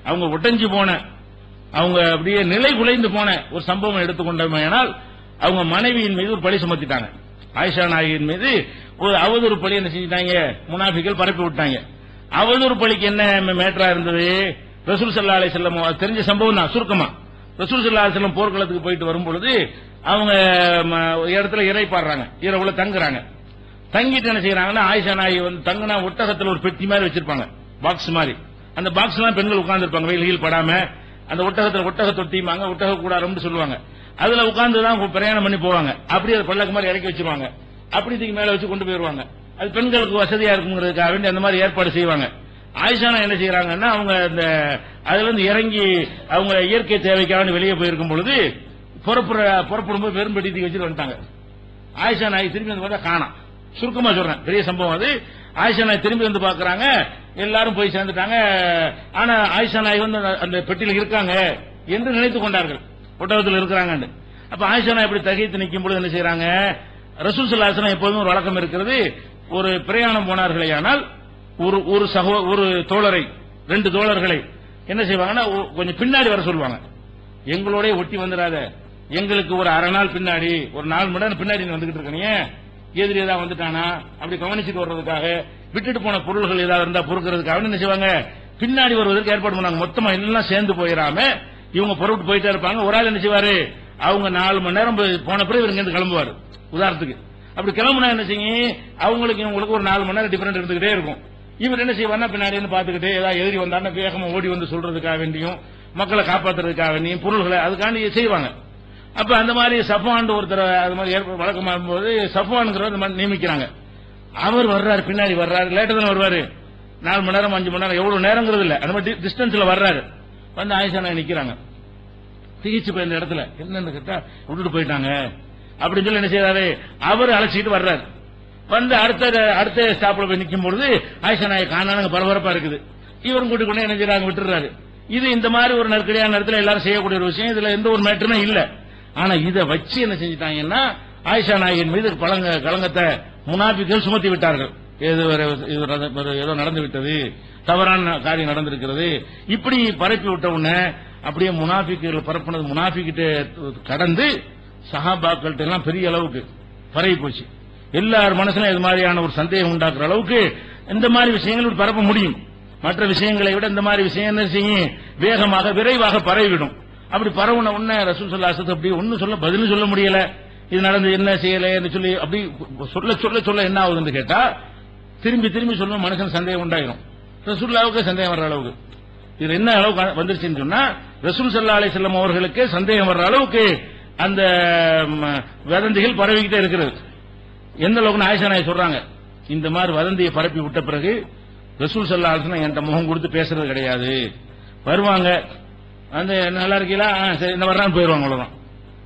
அவங்க உடைஞ்சு போன அவங்க அப்படியே நிலை குலைந்து போன ஒரு சம்பவம் எடுத்துக்கொண்டோமேனால் அவங்க மனைவியின் மீது ஒரு பழி சுமத்திட்டாங்க. ஆயிஷா நாயகியின் மீது ஒரு அவதூறு பழி என்ன செஞ்சிட்டாங்க? முனாஃபிகள் பரப்பி விட்டாங்க. அவதூறு பழிக்கு என்ன மேட்டரா இருந்தது? ரசூல் சல்லா அலி செல்லம் தெரிஞ்ச சம்பவம் தான் சுருக்கமா. ரசூல் சல்லா செல்லம் வஸல்லம் போர்க்களத்துக்கு போயிட்டு வரும்பொழுது அவங்க ம, இடத்துல இறைப்பாடுறாங்க இரவுல தங்குறாங்க. தங்கிட்டு என்ன செய்யறாங்கன்னா ஆயிஷா நாயகி வந்து தங்குனா ஒட்டகத்தில் ஒரு பெட்டி மாதிரி வச்சிருப்பாங்க. பாக்ஸ் மாதிரி. அந்த பாக்ஸ் எல்லாம் பெண்கள் உட்கார்ந்துருப்பாங்க வெயில் படாம. அந்த ஒட்டகத்தில் ஒட்டக தொட்டிமாங்க ஒட்டக கூடாரம்னு சொல்லுவாங்க. அதுல உட்கார்ந்து தான் பிரயாணம் பண்ணி போவாங்க. அப்படி அது பல்லக்கு மாதிரி இறக்கி வச்சிருவாங்க. அப்படி தூக்கி மேல வச்சு கொண்டு போயிருவாங்க. அது பெண்களுக்கு வசதியா இருக்குங்கிறதுக்காக வேண்டி அந்த மாதிரி ஏற்பாடு செய்வாங்க. ஆயிஷானா என்ன செய்யறாங்கன்னா அவங்க அந்த அதுல இருந்து இறங்கி அவங்க இயற்கை தேவைக்காக வெளியே போயிருக்கும் பொழுது புறப்புற புறப்படும்போது வெறும் பெட்டி வச்சுட்டு வந்துட்டாங்க. ஆயிஷா நாய் திரும்பி வந்து பார்த்தா காணாம் சுருக்கமா சொல்றேன். பெரிய சம்பவம் அது. ஆயிஷா நாய் திரும்பி வந்து பாக்குறாங்க எல்லாரும் போய் சேர்ந்துட்டாங்க. ஆனா ஆயிஷா நாய் வந்து அந்த- பெட்டியில் இருக்காங்க என்று நினைத்துக் கொண்டார்கள். ஒட்டகத்தில் இருக்கிறாங்க அப்ப ஆயிஷா நாய் இப்படி தகைத்து நிற்கும் பொழுது என்ன செய்யறாங்க ரசூல் சல்லாசனம் எப்போதும் ஒரு வழக்கம் இருக்கிறது. ஒரு பிரயாணம் போனார்களே ஆனால் ஒரு ஒரு சகோ ஒரு தோழரை ரெண்டு தோழர்களை என்ன செய்வாங்கன்னா கொஞ்சம் பின்னாடி வர சொல்லுவாங்க எங்களோட ஒட்டி வந்துடாத எங்களுக்கு ஒரு அரை நாள் பின்னாடி ஒரு நாலு மணி நேரம் பின்னாடி வந்துகிட்டு இருக்கீங்க எதிரி ஏதாவது வந்துட்டானா? அப்படி கவனிச்சுட்டு வர்றதுக்காக விட்டுட்டு போன பொருள்கள் ஏதாவது இருந்தா பொறுக்கிறதுக்காக என்ன செய்வாங்க? பின்னாடி வருவதற்கு ஏற்பாடு பண்ணாங்க மொத்தமா எல்லாம் சேர்ந்து போயிடாம இவங்க பொறுப்பு போயிட்டே இருப்பாங்க. ஒரு ஆள் என்ன செய்வாரு? அவங்க நாலு மணி நேரம் போய் போன பிறகு இவங்க இருந்து கிளம்புவாரு. உதாரணத்துக்கு. அப்படி கிளம்புனா என்ன செய்யும்? அவங்களுக்கு இவங்களுக்கு ஒரு நாலு மணி நேரம் டிஃபரெண்ட் இருந்துகிட்டே இருக்கும். இவர் என்ன செய்வார்னா பின்னாடி பாத்துக்கிட்டு ஏதாவது எதிரி வந்தாருன்னா வேகமா ஓடி வந்து சொல்றதுக்காக வேண்டியும் மக்களை காப்பாத்துறதுக்காக வேண்டியும் பொருள்களை அதுக்காண்டி செய்வாங்க. அப்ப அந்த மாதிரி சஃபான் ஒருத்தர் அது மாதிரி வழக்கமா இருக்கும்போது சஃபான்ங்கிறவர் மாதிரி நியமிக்கிறாங்க. அவர் வர்றாரு பின்னாடி வர்றாரு லேட்டர் தானே வருவாரு. நாலு மணி நேரம் அஞ்சு மணி நேரம் எவ்வளவு நேரங்கிறது இல்ல. அந்த மாதிரி டிஸ்டன்ஸ்ல வர்றாரு. வந்து ஆயிஷா நிக்கிறாங்க. திகிச்சு போய் இந்த இடத்துல என்னன்னு கேட்டா விட்டுட்டு போயிட்டாங்க. அப்படின்னு சொல்லி என்ன செய்யறாரு அவர் அழைச்சிட்டு வர்றாரு. வந்து அடுத்த அடுத்த ஸ்டாப்ல போய் நிக்கும் பொழுது ஆயிஷா நாயை காணாங்க பரபரப்பா இருக்குது. இவரும் கூட்டி கொண்டு என்ன செய்யறாங்க விட்டுறாரு. இது இந்த மாதிரி ஒரு நெருக்கடியான நேரத்தில் எல்லாரும் செய்யக்கூடிய ஒரு விஷயம். இதுல எந்த ஒரு மேட்டருமே இல்லை. ஆனா இதை வச்சு என்ன செஞ்சிட்டாங்கன்னா ஆயிஷா நாயகன் மீது பழங்க கலங்கத்தை முனாபிக்கள் சுமத்தி விட்டார்கள். ஏதோ ஒரு- இது ஏதோ நடந்து விட்டது தவறான காரியம் நடந்திருக்கிறது. இப்படி பரப்பி விட்ட உடனே அப்படியே முனாபிக்குகள் பரப்புனது முனாபிக்கிட்ட கடந்து சஹாபாக்கள்கிட்ட எல்லாம் பெரிய அளவுக்கு பரவி போச்சு. எல்லார் மனசுல இது மாதிரியான ஒரு சந்தேகம் உண்டாக்குற அளவுக்கு இந்த மாதிரி விஷயங்கள் பரப்ப முடியும். மற்ற விஷயங்களை விட இந்த மாதிரி விஷயம் என்ன செய்யும்? வேகமாக விரைவாக பரவிவிடும். அப்படி பரவுன உடனே ரசூல் சொல்லா அப்படி ஒன்னும் சொல்ல பதிலும் சொல்ல முடியல. இது நடந்து என்ன செய்யலன்னு சொல்லி அப்படி சொல்ல சொல்ல சொல்ல என்ன ஆகுதுன்னு கேட்டா திரும்பி திரும்பி சொல்லும் மனுஷன் சந்தேகம் உண்டாயிரும். ரசூல்லாவுக்கு சந்தேகம் வர்ற அளவுக்கு. இது என்ன அளவுக்கு வந்துருச்சுன்னு சொன்னா ரசூல் சல்லா அலி செல்லம் அவர்களுக்கு சந்தேகம் வர்ற அளவுக்கு அந்த வதந்திகள் பரவிக்கிட்டே இருக்கிறது. எந்த அளவுக்கு ஆயிஷா நாய் சொல்றாங்க. இந்த மாதிரி வதந்தியை பரப்பி விட்ட பிறகு ரசூல் சல்லா அலிஸ்லாம் என்கிட்ட முகம் கொடுத்து பேசுறது கிடையாது. வருவாங்க. அந்த நல்லா இருக்கீங்களா? ஆ, சரி இந்த வர்றான்னு போயிருவாங்க அவ்வளவுதான்.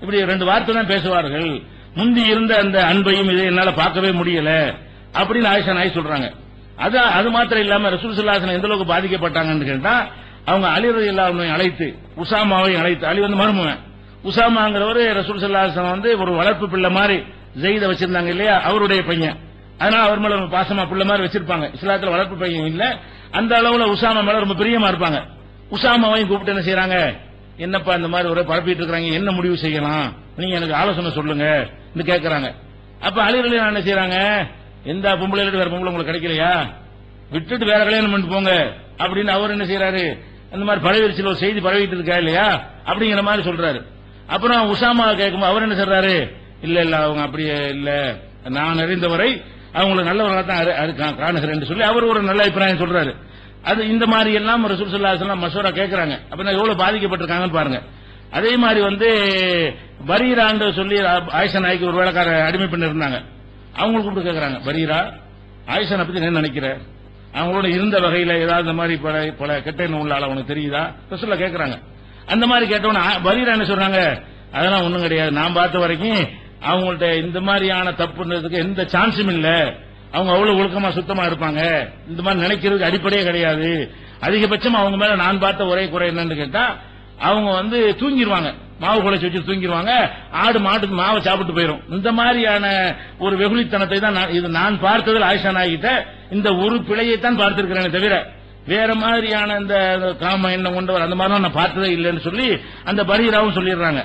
இப்படி ரெண்டு வார்த்தை தான் பேசுவார்கள். முந்தி இருந்த அந்த அன்பையும் இதை என்னால பார்க்கவே முடியல. அப்படின்னு ஆயிஷா நாய் சொல்றாங்க. அது அது மாத்திரம் இல்லாம ரசூல் சல்லாசன் எந்த அளவுக்கு பாதிக்கப்பட்டாங்கன்னு கேட்டா அவங்க அலி இல்லாமையும் அழைத்து உசாமாவை அழைத்து அலி வந்து மருமகன். உசாமாங்கிறவர் ரசூல் வந்து ஒரு வளர்ப்பு பிள்ளை மாதிரி ஜெயித வச்சிருந்தாங்க இல்லையா? அவருடைய பையன். அதனால அவர் மேல பாசமா பிள்ளை மாதிரி வச்சிருப்பாங்க. இஸ்லாத்துல வளர்ப்பு பையன் இல்ல. அந்த அளவுல உசாமா மேல ரொம்ப பிரியமா இருப்பாங்க. உசாமாவையும் கூப்பிட்டு என்ன செய்யறாங்க என்னப்பா இந்த மாதிரி ஒரு பரப்பிட்டு இருக்காங்க என்ன முடிவு செய்யலாம்? நீங்க எனக்கு ஆலோசனை சொல்லுங்க கேட்கறாங்க அப்ப அழிவு என்ன செய்யறாங்க எந்த பொம்பளை வேற பொம்பளை உங்களுக்கு கிடைக்கலையா? விட்டுட்டு வேற கல்யாணம் பண்ணிட்டு போங்க அப்படின்னு அவர் என்ன செய்யறாரு அந்த மாதிரி பரவிருச்சில் ஒரு செய்தி பரவிட்டு இருக்கா இல்லையா? அப்படிங்கிற மாதிரி சொல்றாரு. அப்புறம் உசாமா கேட்கும் அவர் என்ன சொல்றாரு இல்ல இல்ல அவங்க அப்படியே இல்ல. நான் அறிந்தவரை அவங்களை நல்லவர்களா தான் காணுகிறேன் சொல்லி அவர் ஒரு நல்ல அபிப்பிராயம் சொல்றாரு. அது இந்த மாதிரி எல்லாம் ரசூல் ஸல்லல்லாஹு மசோரா கேட்கறாங்க அப்படின்னா எவ்வளவு பாதிக்கப்பட்டிருக்காங்கன்னு பாருங்க. அதே மாதிரி வந்து பரீரான்னு சொல்லி ஆயிஷா நாய்க்கு ஒரு வேலைக்கார அடிமை பண்ணி இருந்தாங்க. அவங்களுக்கு கூப்பிட்டு கேட்கறாங்க பரீரா ஆயிஷனை பத்தி என்ன நினைக்கிற? அவங்களோட இருந்த வகையில ஏதாவது இந்த மாதிரி பல பல கெட்ட எண்ணம் உள்ள தெரியுதா? ரசூல்லா கேட்கறாங்க அந்த மாதிரி கேட்டவன பரீரா என்ன சொல்றாங்க? அதெல்லாம் ஒண்ணும் கிடையாது. நான் பார்த்த வரைக்கும் அவங்கள்ட்ட இந்த மாதிரியான தப்புன்றதுக்கு எந்த சான்ஸும் இல்லை. அவங்க அவ்வளவு ஒழுக்கமா சுத்தமா இருப்பாங்க. இந்த மாதிரி நினைக்கிறதுக்கு அடிப்படையே கிடையாது. அதிகபட்சம் அவங்க மேல நான் பார்த்த ஒரே குறை என்னன்னு கேட்டா அவங்க வந்து தூங்கிடுவாங்க மாவு குழைச்சி வச்சு தூங்கிடுவாங்க ஆடு மாட்டுக்கு மாவை சாப்பிட்டு போயிடும் இந்த மாதிரியான ஒரு வெகுளித்தனத்தை தான் நான் இது நான் பார்த்ததில் ஆயிஷா நாய்கிட்ட இந்த ஒரு பிழையை தான் பார்த்திருக்கிறேனே தவிர வேற மாதிரியான இந்த காம எண்ணம் கொண்டவர் அந்த மாதிரிலாம் நான் பார்த்ததே இல்லைன்னு சொல்லி அந்த பரீராவும் சொல்லிடுறாங்க.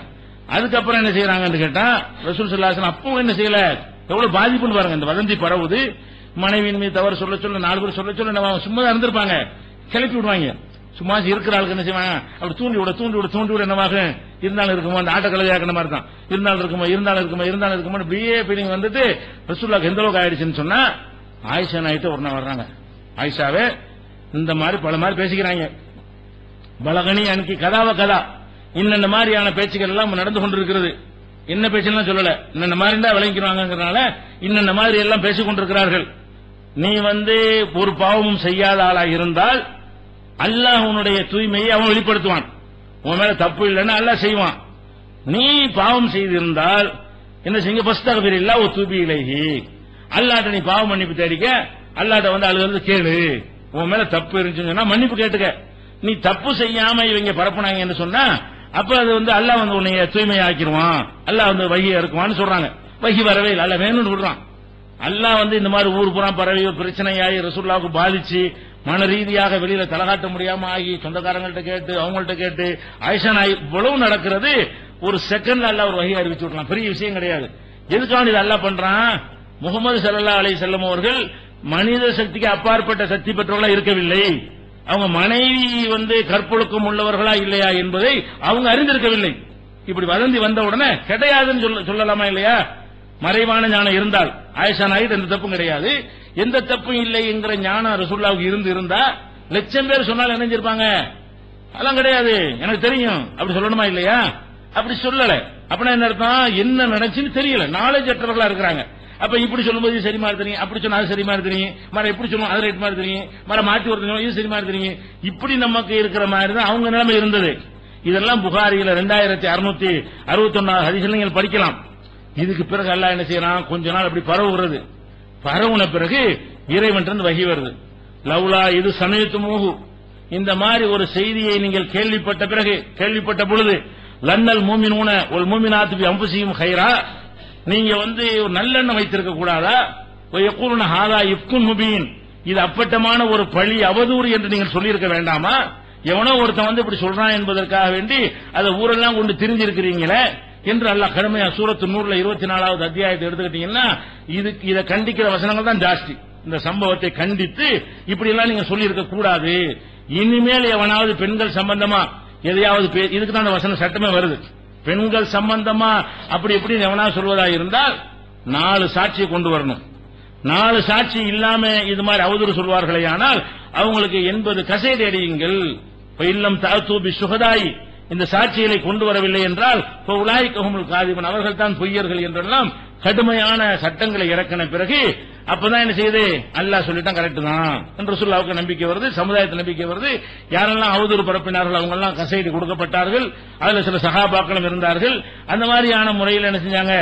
அதுக்கப்புறம் என்ன செய்யறாங்கன்னு கேட்டா ரசூல் சல்லாசன் அப்பவும் என்ன செய்யல? எவ்வளவு பாதிப்புன்னு பாருங்க. இந்த வதந்தி பரவுது. மனைவியின் மீது தவறு சொல்ல சொல்ல நாலு பேர் சொல்ல சொல்ல நம்ம சும்மா இருந்திருப்பாங்க. கிளப்பி விடுவாங்க. சும்மா இருக்கிற ஆளுக்கு என்ன செய்வாங்க? அப்படி தூண்டி விட தூண்டி விட தூண்டி விட என்னவாக? இருந்தாலும் இருக்குமோ? அந்த ஆட்டக்கலை ஆக்கின மாதிரி தான் இருந்தாலும் இருக்குமோ? இருந்தாலும் இருக்குமோ? இருந்தாலும் இருக்குமோ பிஏ ஃபீலிங் வந்துட்டு ரசூல்லாக்கு எந்த அளவுக்கு ஆயிடுச்சுன்னு சொன்னா ஆயிஷா நாயிட்டு ஒரு நாள் வர்றாங்க. ஆயிஷாவே இந்த மாதிரி பல மாதிரி பேசிக்கிறாங்க. பலகனி அன்னைக்கு கதாவ கதா. இன்னென்ன மாதிரியான பேச்சுகள் எல்லாம் நடந்து கொண்டிருக்கிறது. என்ன பேச்சுலாம் சொல்லல. இன்ன மாதிரி தான் விளங்கிக்கிறாங்கிறனால இன்ன மாதிரி எல்லாம் பேசிக் கொண்டிருக்கிறார்கள். நீ வந்து ஒரு பாவமும் செய்யாத ஆளா இருந்தால் அல்லாஹ் உன்னுடைய தூய்மையை அவன் வெளிப்படுத்துவான். உன் மேல தப்பு இல்லைன்னா அல்லாஹ் செய்வான். நீ பாவம் செய்திருந்தால் என்ன செய்யுங்க? பஸ்தகபீர் இல்லா ஒரு தூபி இலகி அல்லாட்ட நீ பாவம் மன்னிப்பு தேடிக்க அல்லாட்ட வந்து அழுகிறது கேளு. உன் மேல தப்பு இருந்துச்சுன்னு சொன்னா மன்னிப்பு கேட்டுக்க. நீ தப்பு செய்யாம இவங்க பரப்புனாங்கன்னு சொன்னா அப்ப அது வந்து அல்லாஹ் வந்து உன்னைய தூய்மை ஆக்கிடுவான் அல்லாஹ் வந்து வகி இருக்குவான்னு சொல்றாங்க. வகி வரவே இல்லை. அல்ல வேணும்னு சொல்றான். அல்லாஹ் வந்து இந்த மாதிரி ஊர் புறம் பரவி பிரச்சனையாகி ரசூல்லாவுக்கு பாதிச்சு மன ரீதியாக வெளியில தலகாட்ட முடியாம ஆகி சொந்தக்காரங்கள்ட்ட கேட்டு அவங்கள்ட்ட கேட்டு ஆயிஷன் ஆகி இவ்வளவு நடக்கிறது. ஒரு செகண்ட்ல அல்ல ஒரு வகை அறிவிச்சு விடலாம் பெரிய விஷயம் கிடையாது. எதுக்காக இது அல்லாஹ் பண்றான்? முகமது சல்லா அலை செல்லம் அவர்கள் மனித சக்திக்கு அப்பாற்பட்ட சக்தி பெற்றவர்களா இருக்கவில்லை. அவங்க மனைவி வந்து கற்பொழுக்கம் உள்ளவர்களா இல்லையா என்பதை அவங்க அறிந்திருக்கவில்லை. இப்படி வதந்தி வந்த உடனே கிடையாதுன்னு சொல்ல சொல்லலாமா இல்லையா? மறைவான ஞானம் இருந்தால். ஆயிஷா நாயிட்டு எந்த தப்பும் கிடையாது. எந்த தப்பும் இல்லை என்கிற ஞானம் ரசூல்லாவுக்கு இருந்து இருந்தா லட்சம் பேர் சொன்னால் நினைஞ்சிருப்பாங்க அதெல்லாம் கிடையாது. எனக்கு தெரியும். அப்படி சொல்லணுமா இல்லையா? அப்படி சொல்லல. அப்படின்னா என்ன அர்த்தம்? என்ன நினைச்சுன்னு தெரியல. நாலேஜ் அற்றவர்களா இருக்கிறாங்க. அப்ப இப்படி சொல்லும்போது சரி மாதிரி தெரியும் அப்படி சொன்னா அது சரி மாதிரி தெரியும் மர எப்படி சொல்லுவோம்? அது ரைட் மாதிரி தெரியும் மர மாற்றி ஒருத்தங்க இது சரி மாதிரி தெரியும் இப்படி நமக்கு இருக்கிற மாதிரி தான் அவங்க நிலைமை இருந்தது. இதெல்லாம் புகாரியில ரெண்டாயிரத்தி அறுநூத்தி அறுபத்தி ஒன்னாவது ஹதீஸ்ல நீங்கள் படிக்கலாம். இதுக்கு பிறகு எல்லாம் என்ன செய்யறான்? கொஞ்ச நாள் அப்படி பரவுகிறது பரவுன பிறகு இறைவன் வகி வருது. லவ்லா இது சமயத்து மூகு இந்த மாதிரி ஒரு செய்தியை நீங்கள் கேள்விப்பட்ட பிறகு கேள்விப்பட்ட பொழுது லன்னல் ஊன ஒரு மூமினாத்து அம்புசியும் ஹைரா நீங்க வந்து ஒரு நல்லெண்ணம் வைத்திருக்க கூடாதா? எப்பூர்ண ஹாதா இப்குன் முபீன். இது அப்பட்டமான ஒரு பழி அவதூறு என்று நீங்கள் சொல்லியிருக்க வேண்டாமா? எவனோ ஒருத்தன் வந்து இப்படி சொல்றான் என்பதற்காக வேண்டி அதை ஊரெல்லாம் கொண்டு திரிஞ்சிருக்கிறீங்களே என்று அல்ல கடுமையா சூரத்து நூறுல இருபத்தி நாலாவது அத்தியாயத்தை எடுத்துக்கிட்டீங்கன்னா இதுக்கு இதை கண்டிக்கிற வசனங்கள் தான் ஜாஸ்தி. இந்த சம்பவத்தை கண்டித்து இப்படி எல்லாம் நீங்க சொல்லியிருக்க கூடாது. இனிமேல் எவனாவது பெண்கள் சம்பந்தமா எதையாவது பே- இதுக்கு தான் அந்த வசன சட்டமே வருது. பெண்கள் சம்பந்தமா அப்படி எப்படி எவனா சொல்வதா இருந்தால் நாலு சாட்சியை கொண்டு வரணும். நாலு சாட்சி இல்லாம இது மாதிரி அவதூறு சொல்வார்களே ஆனால் அவங்களுக்கு எண்பது கசை அடியுங்கள் இல்லம் தாத்தூபி சுகதாய் இந்த சாட்சிகளை கொண்டு வரவில்லை என்றால் இப்ப உலாய் கஹமுல் காதிபன் அவர்கள் தான் பொய்யர்கள் என்றெல்லாம் கடுமையான சட்டங்களை இறக்கின பிறகு அப்பதான் என்ன செய்யுது? அல்லாஹ் சொல்லிட்டான் கரெக்ட் தான். என்று சொல்லாவுக்கு நம்பிக்கை வருது சமுதாயத்தில் நம்பிக்கை வருது. யாரெல்லாம் அவதூறு பரப்பினார்கள் அவங்க எல்லாம் கசைடு கொடுக்கப்பட்டார்கள். அதுல சில சகாபாக்களும் இருந்தார்கள். அந்த மாதிரியான முறையில் என்ன செஞ்சாங்க?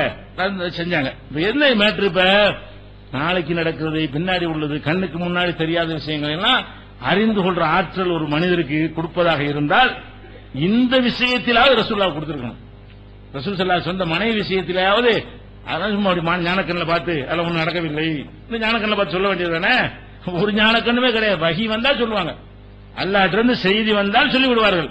செஞ்சாங்க. என்ன மேட்ரு இப்ப? நாளைக்கு நடக்கிறது பின்னாடி உள்ளது கண்ணுக்கு முன்னாடி தெரியாத விஷயங்கள் எல்லாம் அறிந்து கொள்ற ஆற்றல் ஒரு மனிதருக்கு கொடுப்பதாக இருந்தால் இந்த விஷயத்திலாவது ரசூல்லா கொடுத்திருக்கணும். ரசூல் சல்லா சொந்த மனைவி விஷயத்திலாவது அதான் சும்மா அப்படி மா- ஞானக்கண்ணில் பார்த்து அதெல்லாம் ஒன்றும் நடக்கவில்லை. இந்த ஞானக்கண்ணில் பார்த்து சொல்ல வேண்டியது தானே? ஒரு ஞானக்கண்ணுமே கிடையாது. வகி வந்தால் சொல்லுவாங்க. அல்லாட்டிலிருந்து செய்தி வந்தால் சொல்லி விடுவார்கள்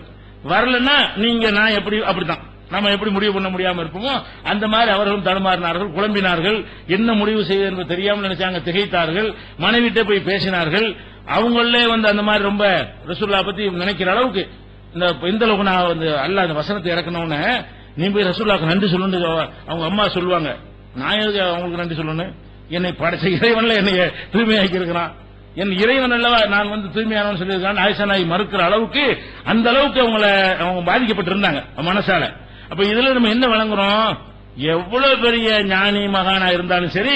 வரலன்னா நீங்க நான் எப்படி அப்படித்தான். நம்ம எப்படி முடிவு பண்ண முடியாம இருப்போமோ அந்த மாதிரி அவர்களும் தடுமாறினார்கள் குழம்பினார்கள். என்ன முடிவு செய்வது என்று தெரியாமல் நினைச்சாங்க திகைத்தார்கள். மனைவிட்ட போய் பேசினார்கள். அவங்களே வந்து அந்த மாதிரி ரொம்ப ரசூல்லா பத்தி நினைக்கிற அளவுக்கு இந்த இந்த அளவுக்கு நான் வந்து அல்ல அந்த வசனத்தை இறக்கணும்னு நீ போய் ரசூல்லாக்கு நன்றி சொல்லணும் அவங்க அம்மா சொல்லுவாங்க. நான் எதுக்கு அவங்களுக்கு நன்றி சொல்லணும்? என்னை படைச்ச இறைவன்ல என்னை தூய்மையாக்கி இருக்கிறான். என் இறைவன் அல்லவா நான் வந்து தூய்மையானவன் சொல்லியிருக்கான். ஆயிஷா நாய் மறுக்கிற அளவுக்கு அந்த அளவுக்கு அவங்கள அவங்க பாதிக்கப்பட்டிருந்தாங்க மனசால. அப்ப இதுல நம்ம என்ன வழங்குறோம் எவ்வளவு பெரிய ஞானி மகானா இருந்தாலும் சரி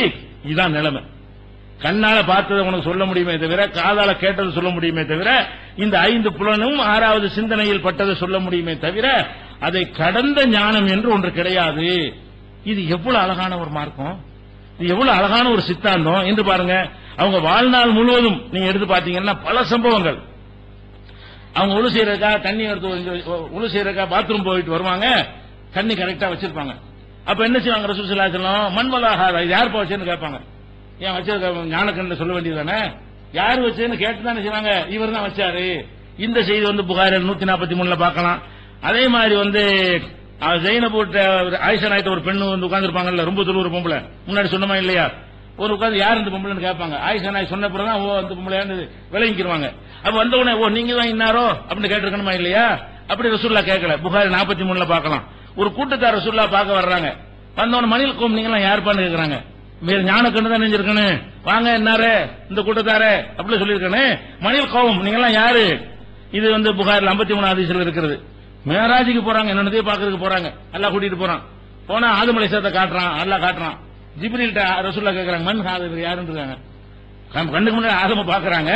இதான் நிலைமை. கண்ணால பார்த்ததை உனக்கு சொல்ல முடியுமே தவிர காதால கேட்டதை சொல்ல முடியுமே தவிர இந்த ஐந்து புலனும் ஆறாவது சிந்தனையில் பட்டதை சொல்ல முடியுமே தவிர அதை கடந்த ஞானம் என்று ஒன்று கிடையாது. இது எவ்வளவு அழகான ஒரு மார்க்கம். இது எவ்வளவு அழகான ஒரு சித்தாந்தம். என்று பாருங்க அவங்க வாழ்நாள் முழுவதும் நீங்க எடுத்து பாத்தீங்கன்னா பல சம்பவங்கள். அவங்க உழு செய்யறதுக்கா தண்ணி எடுத்து உழு செய்யறதுக்கா பாத்ரூம் போயிட்டு வருவாங்க. தண்ணி கரெக்டா வச்சிருப்பாங்க. அப்ப என்ன செய்வாங்க ரசூல் ஸல்லல்லாஹு அலைஹி இது யார் வச்சேன்னு கேட்பாங்க. ஏன் வச்சிருக்க ஞானக்கண்ண சொல்ல வேண்டியது தானே? யார் வச்சேன்னு கேட்டு தானே செய்வாங்க. இவர் தான் வச்சாரு. இந்த செய்தி வந்து புகாரில் நூத்தி நாற்பத்தி மூணுல பார்க்கலாம். அதே மாதிரி வந்து ஜெயினபூட்ட ஆயிஷா நாயத்த ஒரு பெண்ணு வந்து உட்கார்ந்துருப்பாங்கல்ல ரொம்ப துருவுற பொம்பளை. முன்னாடி சொன்னமா இல்லையா? ஒரு உட்காந்து யார் இந்த பொம்பளைன்னு கேட்பாங்க. ஆயிஷா நாய் சொன்ன பிறகு தான் ஓ அந்த பொம்பளையான்னு விளங்கிக்கிருவாங்க. அப்ப வந்த உடனே ஓ நீங்க தான் இன்னாரோ? அப்படின்னு கேட்டிருக்கணுமா இல்லையா? அப்படி ரசூல்லா கேட்கல. புகாரி நாற்பத்தி மூணுல பார்க்கலாம். ஒரு கூட்டத்தார் ரசூல்லா பார்க்க வர்றாங்க. வந்தவன மணில் கோம் நீங்களாம் யாருப்பான்னு கேட்கறாங்க? வேற ஞான கண்ணு தான் நெஞ்சிருக்கணும். வாங்க என்னாரு இந்த கூட்டத்தாரே? அப்படின்னு சொல்லியிருக்கணும். மணில் கோவம் நீங்களாம் யாரு? இது வந்து புகாரில் ஐம்பத்தி மூணு ஆதிசில் இருக்கிறது. மேராஜுக்கு போறாங்க என்னென்னதையும் பாக்குறதுக்கு போறாங்க. எல்லாம் கூட்டிட்டு போறான். போனா ஆதமலை சேர்த்த காட்டுறான் எல்லாம் காட்டுறான். ஜிப்ரீல்ட்ட ரசூல்லா கேட்கறாங்க மண் ஹாதர் யாருன்னு இருக்காங்க? கண்ணுக்கு முன்னாடி ஆதம பாக்குறாங்க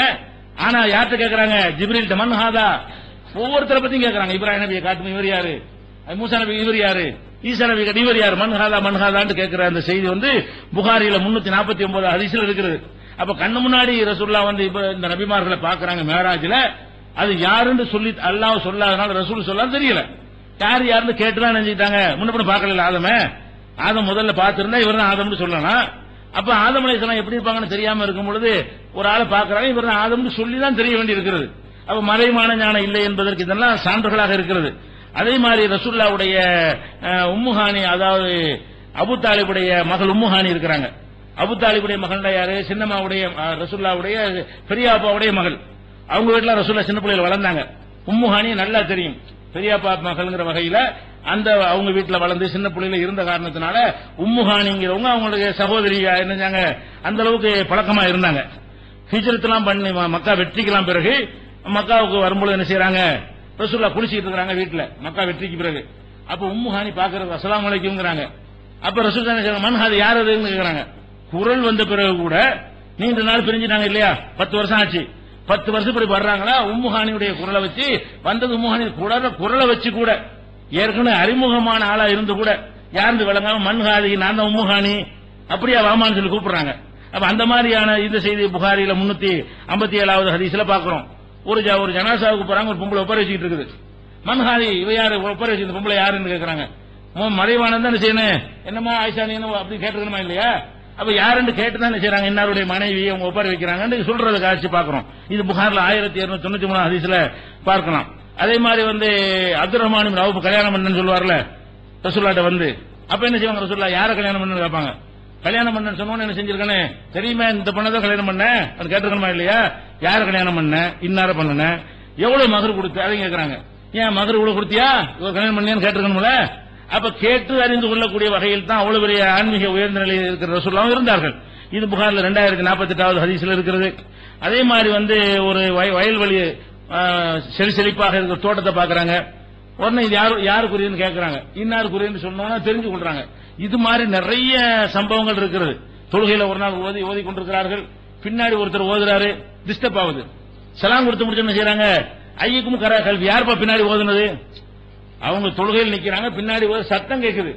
ஆனா யார்கிட்ட கேட்கறாங்க ஜிப்ரீல்ட்ட மண் ஹாதா? ஒவ்வொருத்தரை பத்தியும் கேட்கறாங்க இப்ராஹிம் நபியை காட்டும் இவர் யாரு? மூசா நபி இவர் யாரு? ஈசா நபி கட்டி இவர் யாரு? மண் ஹாதா மண் ஹாதான்னு அந்த செய்தி வந்து புகாரியில முன்னூத்தி நாற்பத்தி ஒன்பது ஹதீஸ்ல இருக்கிறது அப்ப கண்ணு முன்னாடி ரசூல்லா வந்து இப்ப இந்த நபிமார்களை பாக்குறாங்க மேராஜ்ல. அது யாருன்னு சொல்லி அல்லாஹ் சொல்லாதனால ரசூல் சொல்லான்னு தெரியல. யார் யாருன்னு கேட்டுதான் நினைச்சுக்கிட்டாங்க முன்ன பார்க்கல ஆதம? ஆதம் முதல்ல பார்த்திருந்தா இவர் தான் ஆதம்னு சொல்லலாம். அப்ப ஆதம் அலைசலாம் எப்படி இருப்பாங்கன்னு தெரியாம இருக்கும் பொழுது ஒரு ஆளை பார்க்கறாங்க இவர் தான் ஆதம்னு சொல்லி தான் தெரிய வேண்டி இருக்கிறது அப்ப மறைமான ஞானம் இல்லை என்பதற்கு இதெல்லாம் சான்றுகளாக இருக்கிறது. அதே மாதிரி ரசுல்லாவுடைய உம்முஹானி அதாவது அபு தாலிபுடைய மகள் உம்முஹானி இருக்கிறாங்க. அபு தாலிபுடைய மகள்டா யாரு? சின்னம்மாவுடைய ரசுல்லாவுடைய பெரியாப்பாவுடைய மகள். அவங்க வீட்டுல ரசூல்லா சின்ன பிள்ளைகள் வளர்ந்தாங்க. உம்முஹானி நல்லா தெரியும். பெரியப்பா மகள்ங்கிற வகையில அந்த அவங்க வீட்டுல வளர்ந்து சின்ன பிள்ளையில இருந்த காரணத்தினால உம்முஹானிங்கிறவங்க அவங்களுக்கு சகோதரியா என்னஞ்சாங்க அந்த அளவுக்கு பழக்கமா இருந்தாங்க. ஹிஜ்ரத்லாம் பண்ணி மக்கா வெற்றிக்கலாம் பிறகு மக்காவுக்கு வரும்போது என்ன செய்யறாங்க ரசூல்லா குளிச்சிட்டு இருக்கிறாங்க வீட்டுல. மக்கா வெற்றிக்கு பிறகு. அப்ப உம்முஹானி பாக்குறது அசலாம் அலைக்கும்ங்கறாங்க. அப்ப ரசூல் என்ன செய்யறாங்க மன்ஹாது யார் அதுன்னு கேக்குறாங்க. குரல் வந்த பிறகு கூட நீண்ட நாள் பிரிஞ்சுட்டாங்க இல்லையா? பத்து வருஷம் ஆச்சு. பத்து வருஷம் இப்படி வர்றாங்களா? உம்முஹானியுடைய குரலை வச்சு வந்தது உம்முஹானி குரல குரலை வச்சு கூட ஏற்கனவே அறிமுகமான ஆளா இருந்து கூட யாருந்து விளங்காம மண்ஹாதி நான் தான் உம்முஹானி அப்படியே வாமான்னு சொல்லி கூப்பிடுறாங்க. அப்ப அந்த மாதிரியான இந்த செய்தி புகாரியில முன்னூத்தி ஐம்பத்தி ஏழாவது ஹதீஸ்ல பாக்குறோம். ஒரு ஒரு ஜனாசாவுக்கு போறாங்க ஒரு பொம்பளை ஒப்பரை வச்சுட்டு இருக்குது மன்ஹாரி இவ யாரு ஒப்பரை வச்சு பொம்பளை யாருன்னு கேக்குறாங்க. மறைவானது தான் செய்யணும். என்னமா ஆயிஷா நீ என்ன அப்படி கேட்டுக்கணுமா இல்லையா? அப்ப யாருன்னு கேட்டு தான் என்ன இன்னாருடைய மனைவி அவங்க ஒப்பாரி வைக்கிறாங்கன்னு சொல்றதை காட்சி பாக்குறோம் இது புகார்ல ஆயிரத்தி இருநூத்தி தொண்ணூத்தி மூணு ஹதீஸ்ல பார்க்கலாம். அதே மாதிரி வந்து அப்துல் ரஹ்மான் ரவுப் கல்யாணம் பண்ணன்னு சொல்லுவார்ல ரசுல்லாட்ட வந்து. அப்ப என்ன செய்வாங்க ரசுல்லா யார கல்யாணம் பண்ணு கேட்பாங்க. கல்யாணம் பண்ண சொன்னோன்னு என்ன செஞ்சிருக்கானே? தெரியுமா இந்த பண்ணதான் கல்யாணம் பண்ண? அது கேட்டுக்கணுமா இல்லையா? யார கல்யாணம் பண்ண? இன்னார பண்ணன? எவ்வளவு மகர் கொடுத்து அதையும் கேட்கறாங்க. ஏன் மகர் இவ்வளவு கொடுத்தியா? இவ்வளவு கல்யாணம் பண்ணியான்னு கேட்டுக்கணும்ல அப்ப கேட்டு அறிந்து கொள்ளக்கூடிய வகையில் தான் அவ்வளவு பெரிய ஆன்மீக உயர்ந்த நிலையில் இருக்கிற ரசூல்லாவும் இருந்தார்கள். இது புகாரில் ரெண்டாயிரத்தி நாற்பத்தி எட்டாவது ஹதீஸ்ல இருக்கிறது. அதே மாதிரி வந்து ஒரு வய- வயல்வெளி ஆ, செழி செழிப்பாக இருக்கிற தோட்டத்தை பாக்குறாங்க உடனே இது யாரு யாருக்குரியன்னு கேட்கறாங்க இன்னாருக்குரியன்னு சொன்னோம்னா தெரிஞ்சு கொள்றாங்க. இது மாதிரி நிறைய சம்பவங்கள் இருக்கிறது. தொழுகையில ஒரு நாள் ஓதி ஓதி கொண்டிருக்கிறார்கள். பின்னாடி ஒருத்தர் ஓதுறாரு. டிஸ்டர்ப் ஆகுது. செலாம் கொடுத்து முடிச்சு என்ன செய்யறாங்க ஐயக்கும் கரா கல்வி. யாருப்பா பின்னாடி ஓதுனது? அவங்க தொழுகையில் நிக்கிறாங்க பின்னாடி ஒரு சத்தம் கேட்குது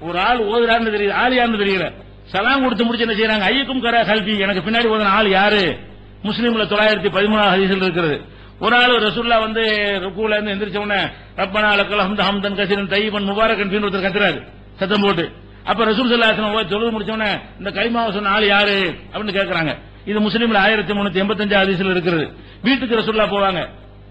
ஒரு ஆள் ஓதுறான்னு தெரியுது ஆள் யாருன்னு தெரியல சலாம் கொடுத்து முடிச்சு என்ன செய்யறாங்க? ஐயக்கும் கரா கல்வி எனக்கு பின்னாடி ஓதுன ஆள் யாரு? முஸ்லீம்ல தொள்ளாயிரத்தி பதிமூணாவது ஹதீசில் இருக்கிறது. ஒரு ஆள் ரசூல்லா வந்து ருக்குல இருந்து எந்திரிச்ச உடனே ரப்பனா அலக்கல் ஹம்த ஹம்தன் கசீரன் தையீபன் முபாரக்கன் ஒருத்தர் கத்துறாரு. சத்தம் போட்டு. அப்ப ரசூல் சல்லாசனம் தொழுது முடிச்சோடனே இந்த கைமாவை சொன்ன ஆள் யாரு? அப்படின்னு கேட்கறாங்க இது முஸ்லீம்ல ஆயிரத்தி முன்னூத்தி எண்பத்தஞ்சு ஹதீஸ்ல இருக்கிறது. வீட்டுக்கு ரசூல்லா போவாங்க.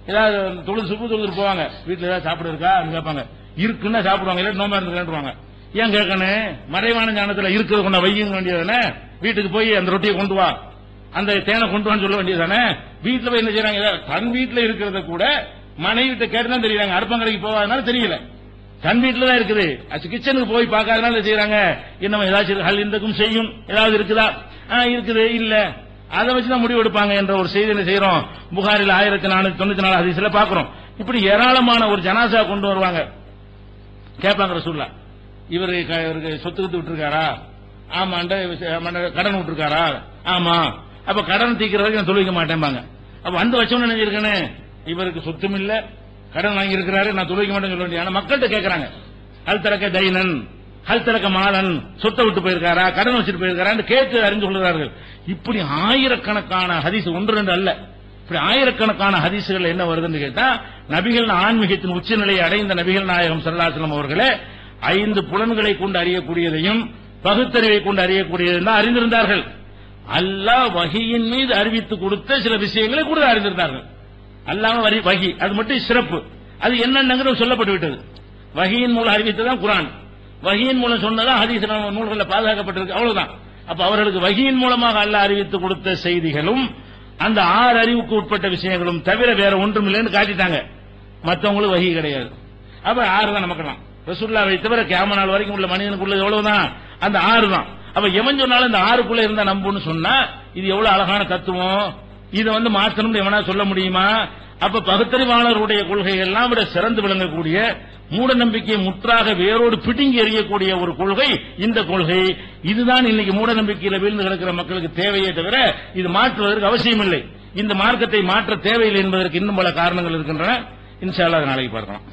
ஏதாவது தொழுது சுப்பு தொழுது போவாங்க. வீட்டுல ஏதாவது சாப்பிட இருக்கா? அப்படின்னு கேட்பாங்க. இருக்குன்னா சாப்பிடுவாங்க. இல்ல நோம்பா இருந்துருக்கான்ட்டுவாங்க ஏன் கேட்கணும்? மறைவான ஞானத்துல இருக்கிறது கொண்ட வையுங்க வேண்டியதானே வீட்டுக்கு போய் அந்த ரொட்டியை கொண்டு வா. அந்த தேனை கொண்டு வான்னு சொல்ல வேண்டியதானே வீட்டுல போய் என்ன செய்யறாங்க ஏதாவது தன் வீட்டுல இருக்கிறத கூட மனைவிட்ட கேட்டுதான் தெரியுறாங்க. அடுப்பங்கரைக்கு போவாதனால தெரியல. தன் வீட்டில் தான் இருக்குது. அது கிச்சனுக்கு போய் பார்க்காதனால என்ன செய்யறாங்க இன்னும் ஏதாச்சும் ஹல் இந்தக்கும் செய்யும். ஏதாவது இருக்குதா? இருக்குது. இல்ல. அதை வச்சுதான் முடிவு எடுப்பாங்க என்ற ஒரு செய்தி என்ன செய்யறோம் புகாரில் ஆயிரத்தி நானூத்தி தொண்ணூத்தி நாலு ஹதீஸ்ல பாக்குறோம் இப்படி ஏராளமான ஒரு ஜனாசா கொண்டு வருவாங்க. கேட்பாங்க ரசூல்லா இவரு இவருக்கு சொத்து வித்து விட்டுருக்காரா? ஆமாண்ட கடன் விட்டுருக்காரா? ஆமா. அப்ப கடன் தீக்கிற வரைக்கும் நான் தொழுவிக்க மாட்டேன்பாங்க. அப்ப வந்து வச்சவன நினைச்சிருக்கேன்னு இவருக்கு சொத்தும் இல்ல கடன் வாங்கி இருக்கிறாரு நான் தொழுவிக்க மாட்டேன்னு சொல்ல வேண்டிய மக்கள்கிட்ட கேட்கறாங்க அல் தரக்க தைனன். ஹல் திறக்க மாலன் சொத்தை விட்டு போயிருக்காரா கடன் வச்சுட்டு போயிருக்காரான்னு கேட்டு அறிந்து கொள்கிறார்கள். இப்படி ஆயிரக்கணக்கான ஹதிசு ஒன்று ரெண்டு அல்ல. இப்படி ஆயிரக்கணக்கான ஹதீசுகள் என்ன வருதுன்னு கேட்டா நபிகள் ஆன்மீகத்தின் உச்சநிலையை அடைந்த நபிகள் நாயகம் சல்லாசலம் அவர்களே ஐந்து புலன்களை கொண்டு அறியக்கூடியதையும் பகுத்தறிவை கொண்டு அறியக்கூடியதையும் தான் அறிந்திருந்தார்கள். அல்லாஹ் வகையின் மீது அறிவித்து கொடுத்த சில விஷயங்களை கூட அறிந்திருந்தார்கள். அல்லாம வரி வகி அது மட்டும் சிறப்பு. அது என்னென்னங்கிறது சொல்லப்பட்டு விட்டது. வகையின் மூலம் அறிவித்ததான் குரான். வகையின் மூலம் சொன்னதான் ஹதீஸ் நூல்களில் பாதுகாக்கப்பட்டிருக்கு. அவ்வளவுதான். அப்ப அவர்களுக்கு வகையின் மூலமாக அல்ல அறிவித்து கொடுத்த செய்திகளும் அந்த ஆறு அறிவுக்கு உட்பட்ட விஷயங்களும் தவிர வேற ஒன்றும் இல்லைன்னு காட்டிட்டாங்க. மற்றவங்களுக்கு வகி கிடையாது. அப்ப ஆறு தான் நமக்கெல்லாம். ரசுல்லாவை தவிர கேம நாள் வரைக்கும் உள்ள மனிதனுக்குள்ள எவ்வளவுதான்? அந்த ஆறு தான். அப்ப எவன் சொன்னாலும் இந்த ஆறுக்குள்ள இருந்தா நம்புன்னு சொன்னா இது எவ்வளவு அழகான தத்துவம்? இதை வந்து மாற்றணும்னு எவனா சொல்ல முடியுமா? அப்ப பகுத்தறிவாளருடைய கொள்கைகள் எல்லாம் விட சிறந்து விளங்கக்கூடிய மூட நம்பிக்கையை முற்றாக வேரோடு பிடுங்கி எறியக்கூடிய ஒரு கொள்கை இந்த கொள்கை. இதுதான் இன்னைக்கு மூட நம்பிக்கையில வீழ்ந்து கிடக்கிற மக்களுக்கு தேவையே தவிர இது மாற்றுவதற்கு அவசியம் இல்லை இந்த மார்க்கத்தை மாற்ற தேவையில்லை என்பதற்கு இன்னும் பல காரணங்கள் இருக்கின்றன. இன்ஷா நாளைக்கு பார்க்கலாம்.